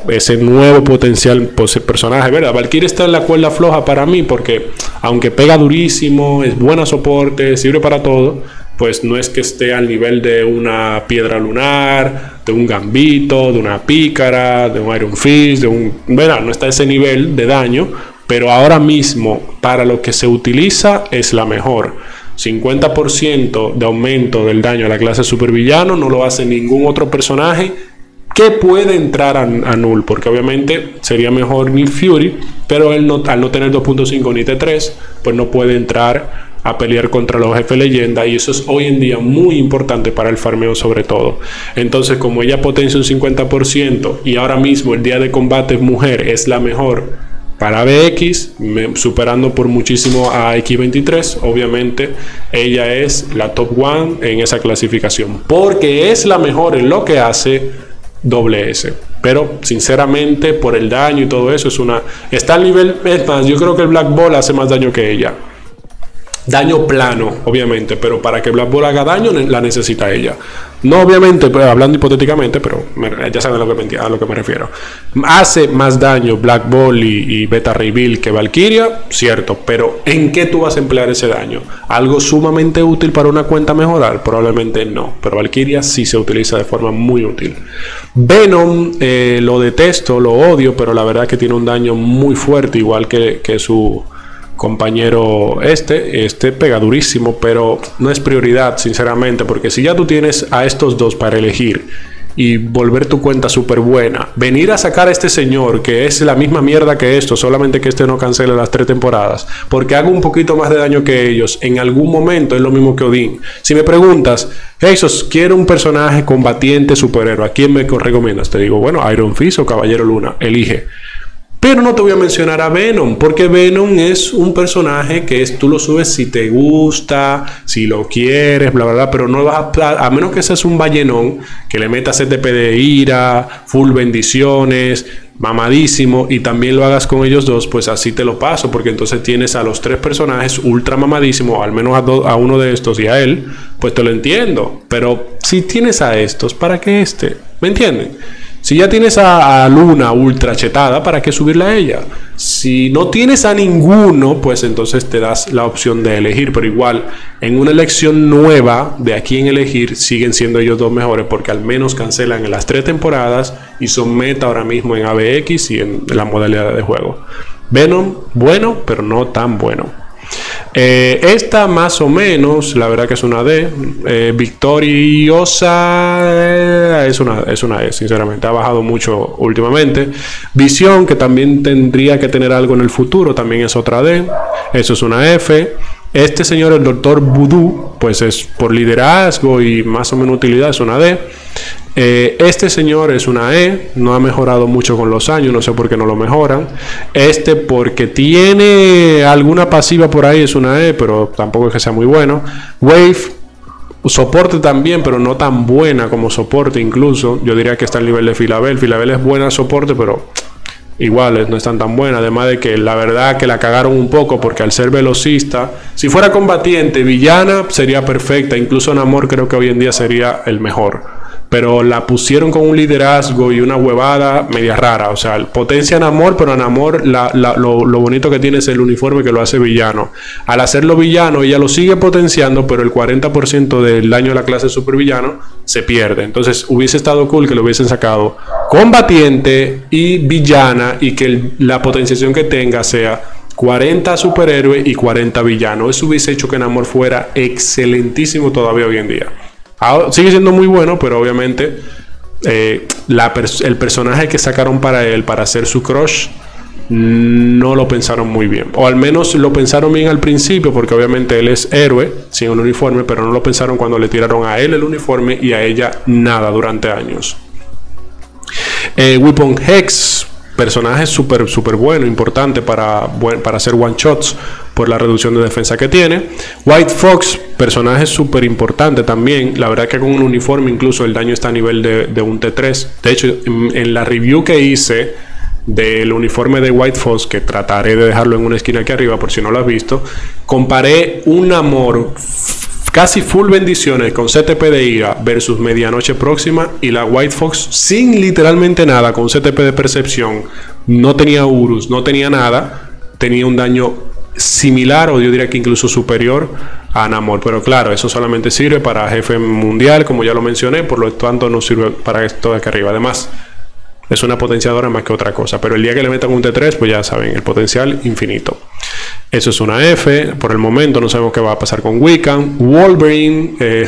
ese nuevo potencial pues, personaje, ¿verdad? Valkyria está en la cuerda floja para mí porque aunque pega durísimo, es buena soporte, sirve para todo, pues no es que esté al nivel de una piedra lunar, de un gambito, de una pícara, de un Iron Fist, de un... Bueno, no está a ese nivel de daño, pero ahora mismo para lo que se utiliza es la mejor. 50% de aumento del daño a la clase supervillano no lo hace ningún otro personaje que puede entrar a, Null, porque obviamente sería mejor Nick Fury, pero él no, al no tener 2.5 ni T3, pues no puede entrar a pelear contra los jefes leyenda y eso es hoy en día muy importante para el farmeo sobre todo. Entonces como ella potencia un 50% y ahora mismo el día de combate mujer es la mejor para BX, superando por muchísimo a X23, obviamente ella es la top one en esa clasificación, porque es la mejor en lo que hace doble S. Pero sinceramente, por el daño y todo eso, es una. Está al nivel. Es más, yo creo que el Black Ball hace más daño que ella. Daño plano, obviamente, pero para que Black Ball haga daño la necesita ella. No obviamente, pues, hablando hipotéticamente, pero ya saben a lo, que me, refiero. Hace más daño Black Ball y, Beta Ray Bill que Valkyria, cierto, pero ¿en qué tú vas a emplear ese daño? ¿Algo sumamente útil para una cuenta mejorar? Probablemente no, pero Valkyria sí se utiliza de forma muy útil. Venom eh, lo detesto, lo odio, pero la verdad es que tiene un daño muy fuerte, igual que, que su compañero este, este pega durísimo, pero no es prioridad, sinceramente, porque si ya tú tienes a estos dos para elegir y volver tu cuenta súper buena, venir a sacar a este señor que es la misma mierda que esto, solamente que este no cancele las tres temporadas, porque hago un poquito más de daño que ellos, en algún momento es lo mismo que Odín. Si me preguntas, Jesús, quiero un personaje combatiente superhéroe, ¿a quién me recomiendas? Te digo, bueno, Iron Fist o Caballero Luna, elige. Pero no te voy a mencionar a Venom, porque Venom es un personaje que es, tú lo subes si te gusta, si lo quieres, bla, bla, bla, pero no vas a, a menos que seas un ballenón, que le metas CTP de ira, full bendiciones, mamadísimo, y también lo hagas con ellos dos, pues así te lo paso, porque entonces tienes a los tres personajes ultra mamadísimo, al menos a, a uno de estos y a él, pues te lo entiendo. Pero si tienes a estos, ¿para qué este? ¿Me entienden? Si ya tienes a, Luna ultra chetada, ¿para qué subirla a ella? Si no tienes a ninguno, pues entonces te das la opción de elegir. Pero igual, en una elección nueva de a quién elegir, siguen siendo ellos dos mejores porque al menos cancelan en las tres temporadas y son meta ahora mismo en ABX y en la modalidad de juego. Venom, bueno, pero no tan bueno. Eh, esta más o menos, la verdad que es una D. Eh, victoriosa eh, es una, es una E, sinceramente. Ha bajado mucho últimamente. Visión, que también tendría que tener algo en el futuro, también es otra D. Eso es una F. Este señor, el doctor Voodoo, pues es por liderazgo y más o menos utilidad, es una D. Eh, este señor es una E, no ha mejorado mucho con los años, no sé por qué no lo mejoran. Este porque tiene alguna pasiva por ahí es una E, pero tampoco es que sea muy bueno. Wave, soporte también, pero no tan buena como soporte incluso. Yo diría que está al nivel de Filabel. Filabel es buena soporte, pero iguales, no están tan buenas. Además de que la verdad que la cagaron un poco porque al ser velocista, si fuera combatiente, villana, sería perfecta. Incluso en amor creo que hoy en día sería el mejor pero la pusieron con un liderazgo y una huevada media rara. O sea, potencia en amor, pero en amor lo, bonito que tiene es el uniforme que lo hace villano. Al hacerlo villano, ella lo sigue potenciando, pero el 40% del daño de la clase supervillano se pierde. Entonces, hubiese estado cool que lo hubiesen sacado combatiente y villana y que la potenciación que tenga sea 40 superhéroe y 40 villano. Eso hubiese hecho que en amor fuera excelentísimo todavía hoy en día sigue siendo muy bueno, pero obviamente eh, el personaje que sacaron para él, para hacer su crush, no lo pensaron muy bien. O al menos lo pensaron bien al principio, porque obviamente él es héroe, sin un uniforme, pero no lo pensaron cuando le tiraron a él el uniforme y a ella nada durante años. Eh, Weapon Hex, personaje súper, súper bueno, importante para, para hacer one shots por la reducción de defensa que tiene. White Fox, personaje súper importante también. La verdad que con un uniforme incluso el daño está a nivel de, un T3. De hecho, en, la review que hice del uniforme de White Fox, que trataré de dejarlo en una esquina aquí arriba por si no lo has visto, comparé un amor casi full bendiciones con CTP de ira versus medianoche próxima y la White Fox sin literalmente nada con CTP de percepción no tenía Urus, no tenía nada tenía un daño similar o yo diría que incluso superior a Namor. Pero claro, eso solamente sirve para jefe mundial, como ya lo mencioné, por lo tanto no sirve para esto de acá arriba. Además, es una potenciadora más que otra cosa. Pero el día que le metan un T3, pues ya saben, el potencial infinito. Eso es una F. Por el momento no sabemos qué va a pasar con Wiccan. Wolverine. Eh,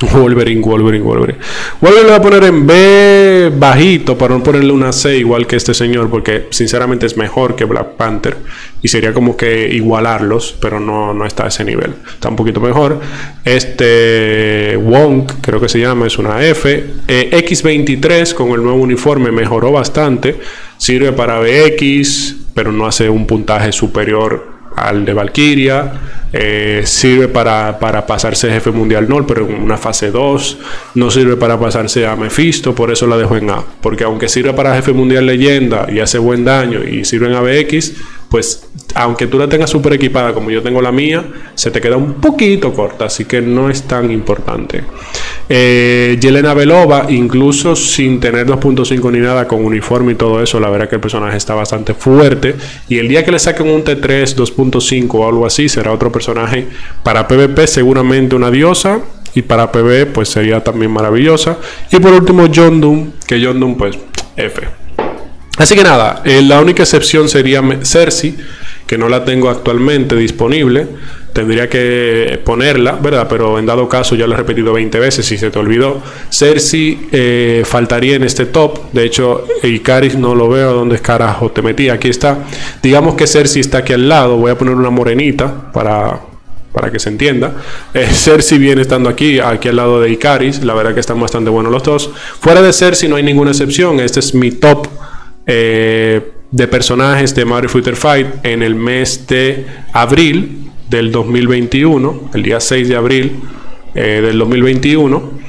Wolverine, Wolverine, Wolverine. Wolverine lo voy a poner en B bajito para no ponerle una C igual que este señor, porque sinceramente es mejor que Black Panther y sería como que igualarlos, pero no, no está a ese nivel. Está un poquito mejor. Este Wong, creo que se llama, es una F. Eh, X23 con el nuevo uniforme mejoró bastante. Sirve para BX, pero no hace un puntaje superior al de Valkyria. Eh, sirve para, pasarse jefe mundial no, pero en una fase 2. No sirve para pasarse a Mephisto, por eso la dejo en A. Porque aunque sirve para jefe mundial leyenda y hace buen daño y sirve en ABX, pues aunque tú la tengas súper equipada como yo tengo la mía, se te queda un poquito corta, así que no es tan importante. Eh, Yelena Belova, incluso sin tener 2.5 ni nada, con uniforme y todo eso, la verdad que el personaje está bastante fuerte. Y el día que le saquen un T3, 2.5 o algo así, será otro personaje. Para PvP, seguramente una diosa. Y para PvE, pues sería también maravillosa. Y por último, John Doom, que John Doom, pues F. Así que nada, eh, la única excepción sería Cersei, que no la tengo actualmente disponible tendría que ponerla, ¿verdad? Pero en dado caso ya lo he repetido 20 veces y se te olvidó. Cersei eh, faltaría en este top. De hecho, Icaris no lo veo. ¿Dónde carajo te metí? Aquí está. Digamos que Cersei está aquí al lado. Voy a poner una morenita para, para que se entienda. Eh, Cersei viene estando aquí, aquí al lado de Icaris. La verdad que están bastante buenos los dos. Fuera de Cersei no hay ninguna excepción. Este es mi top. Eh, de personajes de Mario Future Fight en el mes de abril del 2021, el día 6 de abril eh, del 2021.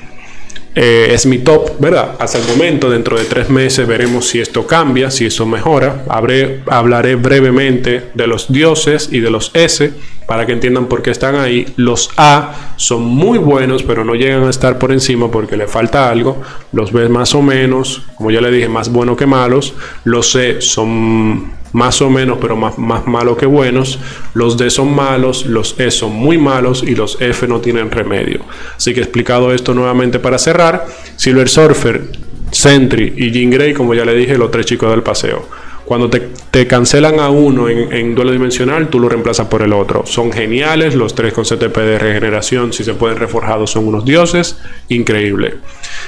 Eh, es mi top, ¿verdad? Hasta el momento, dentro de tres meses veremos si esto cambia, si eso mejora. hablaré brevemente de los dioses y de los S para que entiendan por qué están ahí. Los A son muy buenos, pero no llegan a estar por encima porque le falta algo. Los B más o menos, como ya le dije, más buenos que malos. Los C son más o menos, pero más, más malos que buenos. Los D son malos, los E son muy malos y los F no tienen remedio. Así que explicado esto nuevamente para cerrar, Silver Surfer, Sentry y Jean Grey, como ya le dije, los tres chicos del paseo. Cuando te, cancelan a uno en, duelo dimensional, tú lo reemplazas por el otro. Son geniales, los tres con CTP de regeneración, si se pueden reforjados, son unos dioses. Increíble.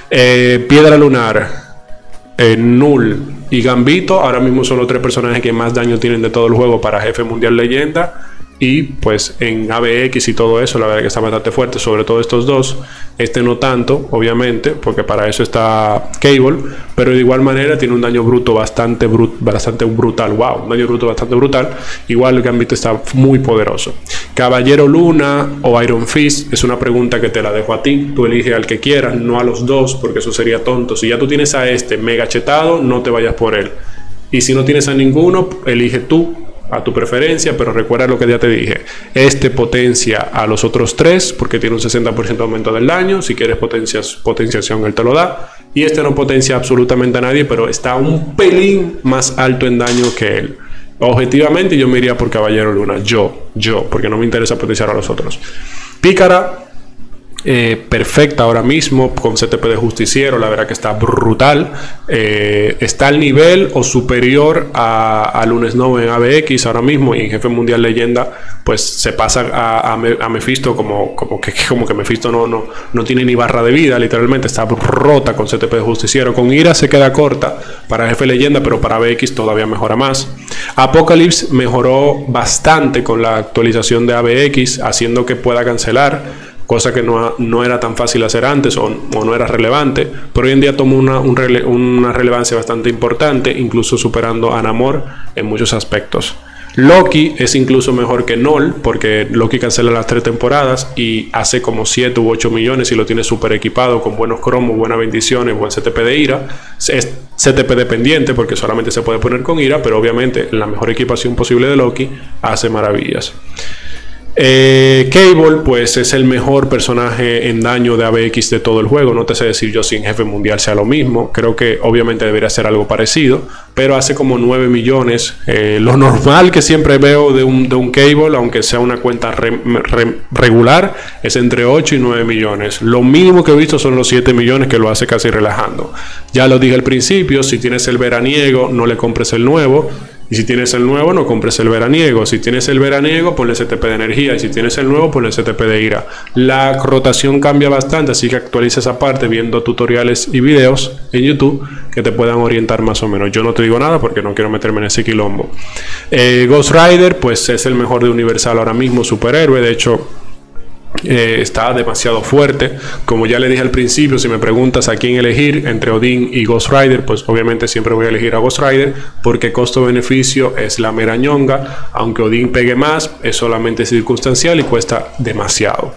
Eh, piedra lunar, eh, Null y Gambito, ahora mismo son los tres personajes que más daño tienen de todo el juego para Jefe Mundial Leyenda. Y pues en ABX y todo eso, la verdad que está bastante fuerte, sobre todo estos dos. Este no tanto, obviamente, porque para eso está Cable, pero de igual manera tiene un daño bruto bastante, bastante brutal. Wow, un daño bruto bastante brutal. Igual el Gambito está muy poderoso. Caballero Luna o Iron Fist es una pregunta que te la dejo a ti. Tú elige al que quieras, no a los dos, porque eso sería tonto. Si ya tú tienes a este mega chetado, no te vayas por él. Y si no tienes a ninguno, elige tú a tu preferencia, pero recuerda lo que ya te dije. Este potencia a los otros tres porque tiene un 60% de aumento del daño. Si quieres potencias, potenciación, él te lo da. Y este no potencia absolutamente a nadie, pero está un pelín más alto en daño que él. Objetivamente yo me iría por Caballero Luna. Yo, yo, porque no me interesa potenciar a los otros. Pícara eh, perfecta ahora mismo con CTP de justiciero, la verdad que está brutal. Eh, está al nivel o superior a, Lunes No en ABX ahora mismo y en Jefe Mundial Leyenda, pues se pasa a, a, Mephisto como, como, que, como que Mephisto no, no, no tiene ni barra de vida, literalmente está rota con CTP de justiciero. Con Ira se queda corta para Jefe Leyenda, pero para ABX todavía mejora más. Apocalypse mejoró bastante con la actualización de ABX, haciendo que pueda cancelar cosa que no, era tan fácil hacer antes o, no era relevante, pero hoy en día tomó una, una relevancia bastante importante, incluso superando a Namor en muchos aspectos. Loki es incluso mejor que Null, porque Loki cancela las tres temporadas y hace como 7 u 8 millones y lo tiene súper equipado con buenos cromos, buenas bendiciones, buen CTP de ira. Es CTP dependiente porque solamente se puede poner con ira, pero obviamente la mejor equipación posible de Loki hace maravillas. Eh, Cable, pues es el mejor personaje en daño de ABX de todo el juego. No te sé decir yo si en jefe mundial sea lo mismo. Creo que obviamente debería ser algo parecido, pero hace como 9 millones. Eh, lo normal que siempre veo de un, de un Cable, aunque sea una cuenta regular, es entre 8 y 9 millones. Lo mínimo que he visto son los 7 millones que lo hace casi relajando. Ya lo dije al principio, si tienes el veraniego, no le compres el nuevo. Y si tienes el nuevo, no compres el veraniego. Si tienes el veraniego, ponle CTP de energía. Y si tienes el nuevo, ponle CTP de ira. La rotación cambia bastante, así que actualiza esa parte viendo tutoriales y videos en YouTube que te puedan orientar más o menos. Yo no te digo nada porque no quiero meterme en ese quilombo. Eh, Ghost Rider, pues es el mejor de Universal ahora mismo, superhéroe. De hecho, eh, está demasiado fuerte. Como ya le dije al principio, si me preguntas a quién elegir entre Odin y Ghost Rider, pues obviamente siempre voy a elegir a Ghost Rider porque costo-beneficio es la mera ñonga. Aunque Odin pegue más, es solamente circunstancial y cuesta demasiado.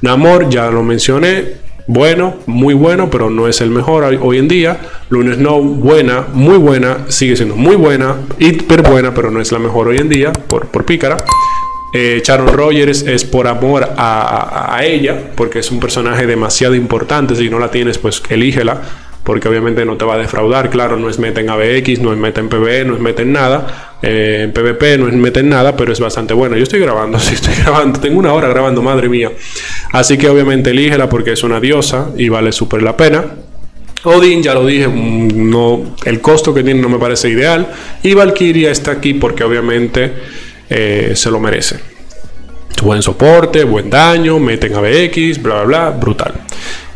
Namor, ya lo mencioné, bueno, muy bueno, pero no es el mejor hoy en día. Lunes No, buena, muy buena, sigue siendo muy buena, hiper buena, pero no es la mejor hoy en día por, por pícara. Eh, Sharon Rogers es por amor a, ella, porque es un personaje demasiado importante. Si no la tienes, pues elígela, porque obviamente no te va a defraudar. Claro, no es meta en ABX, no es meta en PB, no es meta en nada. Eh, en PvP no es meta en nada, pero es bastante bueno. Yo estoy grabando, sí, estoy grabando. Tengo una hora grabando, madre mía. Así que obviamente elígela porque es una diosa y vale súper la pena. Odin, ya lo dije, mm, no, el costo que tiene no me parece ideal. Y Valkyria está aquí porque obviamente eh, se lo merece. Buen soporte, buen daño, meten ABX, bla, bla, bla, brutal.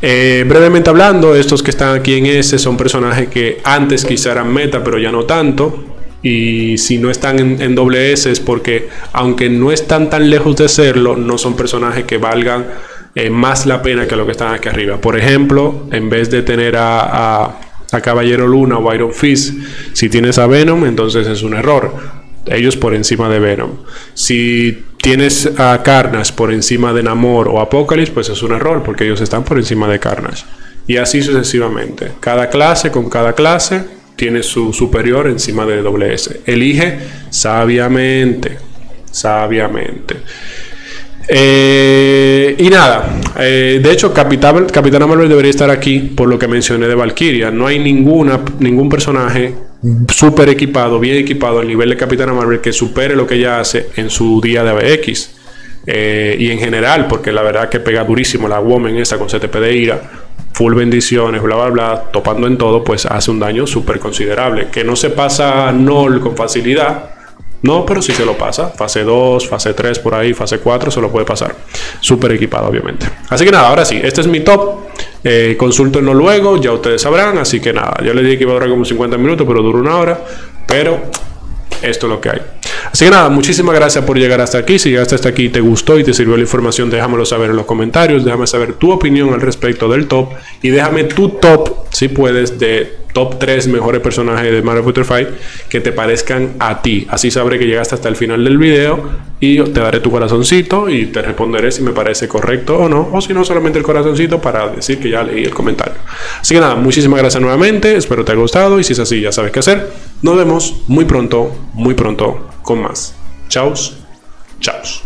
Eh, brevemente hablando, estos que están aquí en S son personajes que antes quizá eran meta, pero ya no tanto. Y si no están en, doble S es porque, aunque no están tan lejos de serlo, no son personajes que valgan eh, más la pena que lo que están aquí arriba. Por ejemplo, en vez de tener a, a, a Caballero Luna o Iron Fist, si tienes a Venom, entonces es un error ellos por encima de Venom. Si tienes a Carnage por encima de Namor o Apocalypse, pues es un error porque ellos están por encima de Carnage. Y así sucesivamente. Cada clase con cada clase tiene su superior encima de WS. Elige sabiamente, sabiamente. Eh, y nada, eh, de hecho, Capitán, Capitana Marvel debería estar aquí por lo que mencioné de Valkyria. No hay ninguna, ningún personaje súper equipado, bien equipado al nivel de Capitana Marvel que supere lo que ella hace en su día de ABX. Eh, y en general, porque la verdad que pega durísimo la Woman esa con CTP de ira. full bendiciones, bla, bla, bla, topando en todo, pues hace un daño súper considerable. Que no se pasa null con facilidad, no, pero sí se lo pasa. Fase 2, fase 3 por ahí, fase 4 se lo puede pasar. Súper equipado, obviamente. Así que nada, ahora sí, este es mi top. Eh, consúltenlo luego, ya ustedes sabrán. Así que nada, yo les dije que iba a durar como 50 minutos, pero dura una hora. Pero esto es lo que hay. Así que nada, muchísimas gracias por llegar hasta aquí. Si llegaste hasta aquí y te gustó y te sirvió la información, déjamelo saber en los comentarios. Déjame saber tu opinión al respecto del top. Y déjame tu top, si puedes, de top 3 mejores personajes de Mario Fight que te parezcan a ti. Así sabré que llegaste hasta el final del video y te daré tu corazoncito y te responderé si me parece correcto o no. O si no, solamente el corazoncito para decir que ya leí el comentario. Así que nada, muchísimas gracias nuevamente. Espero te haya gustado y si es así, ya sabes qué hacer. Nos vemos muy pronto, muy pronto con más. Chaos, chaos.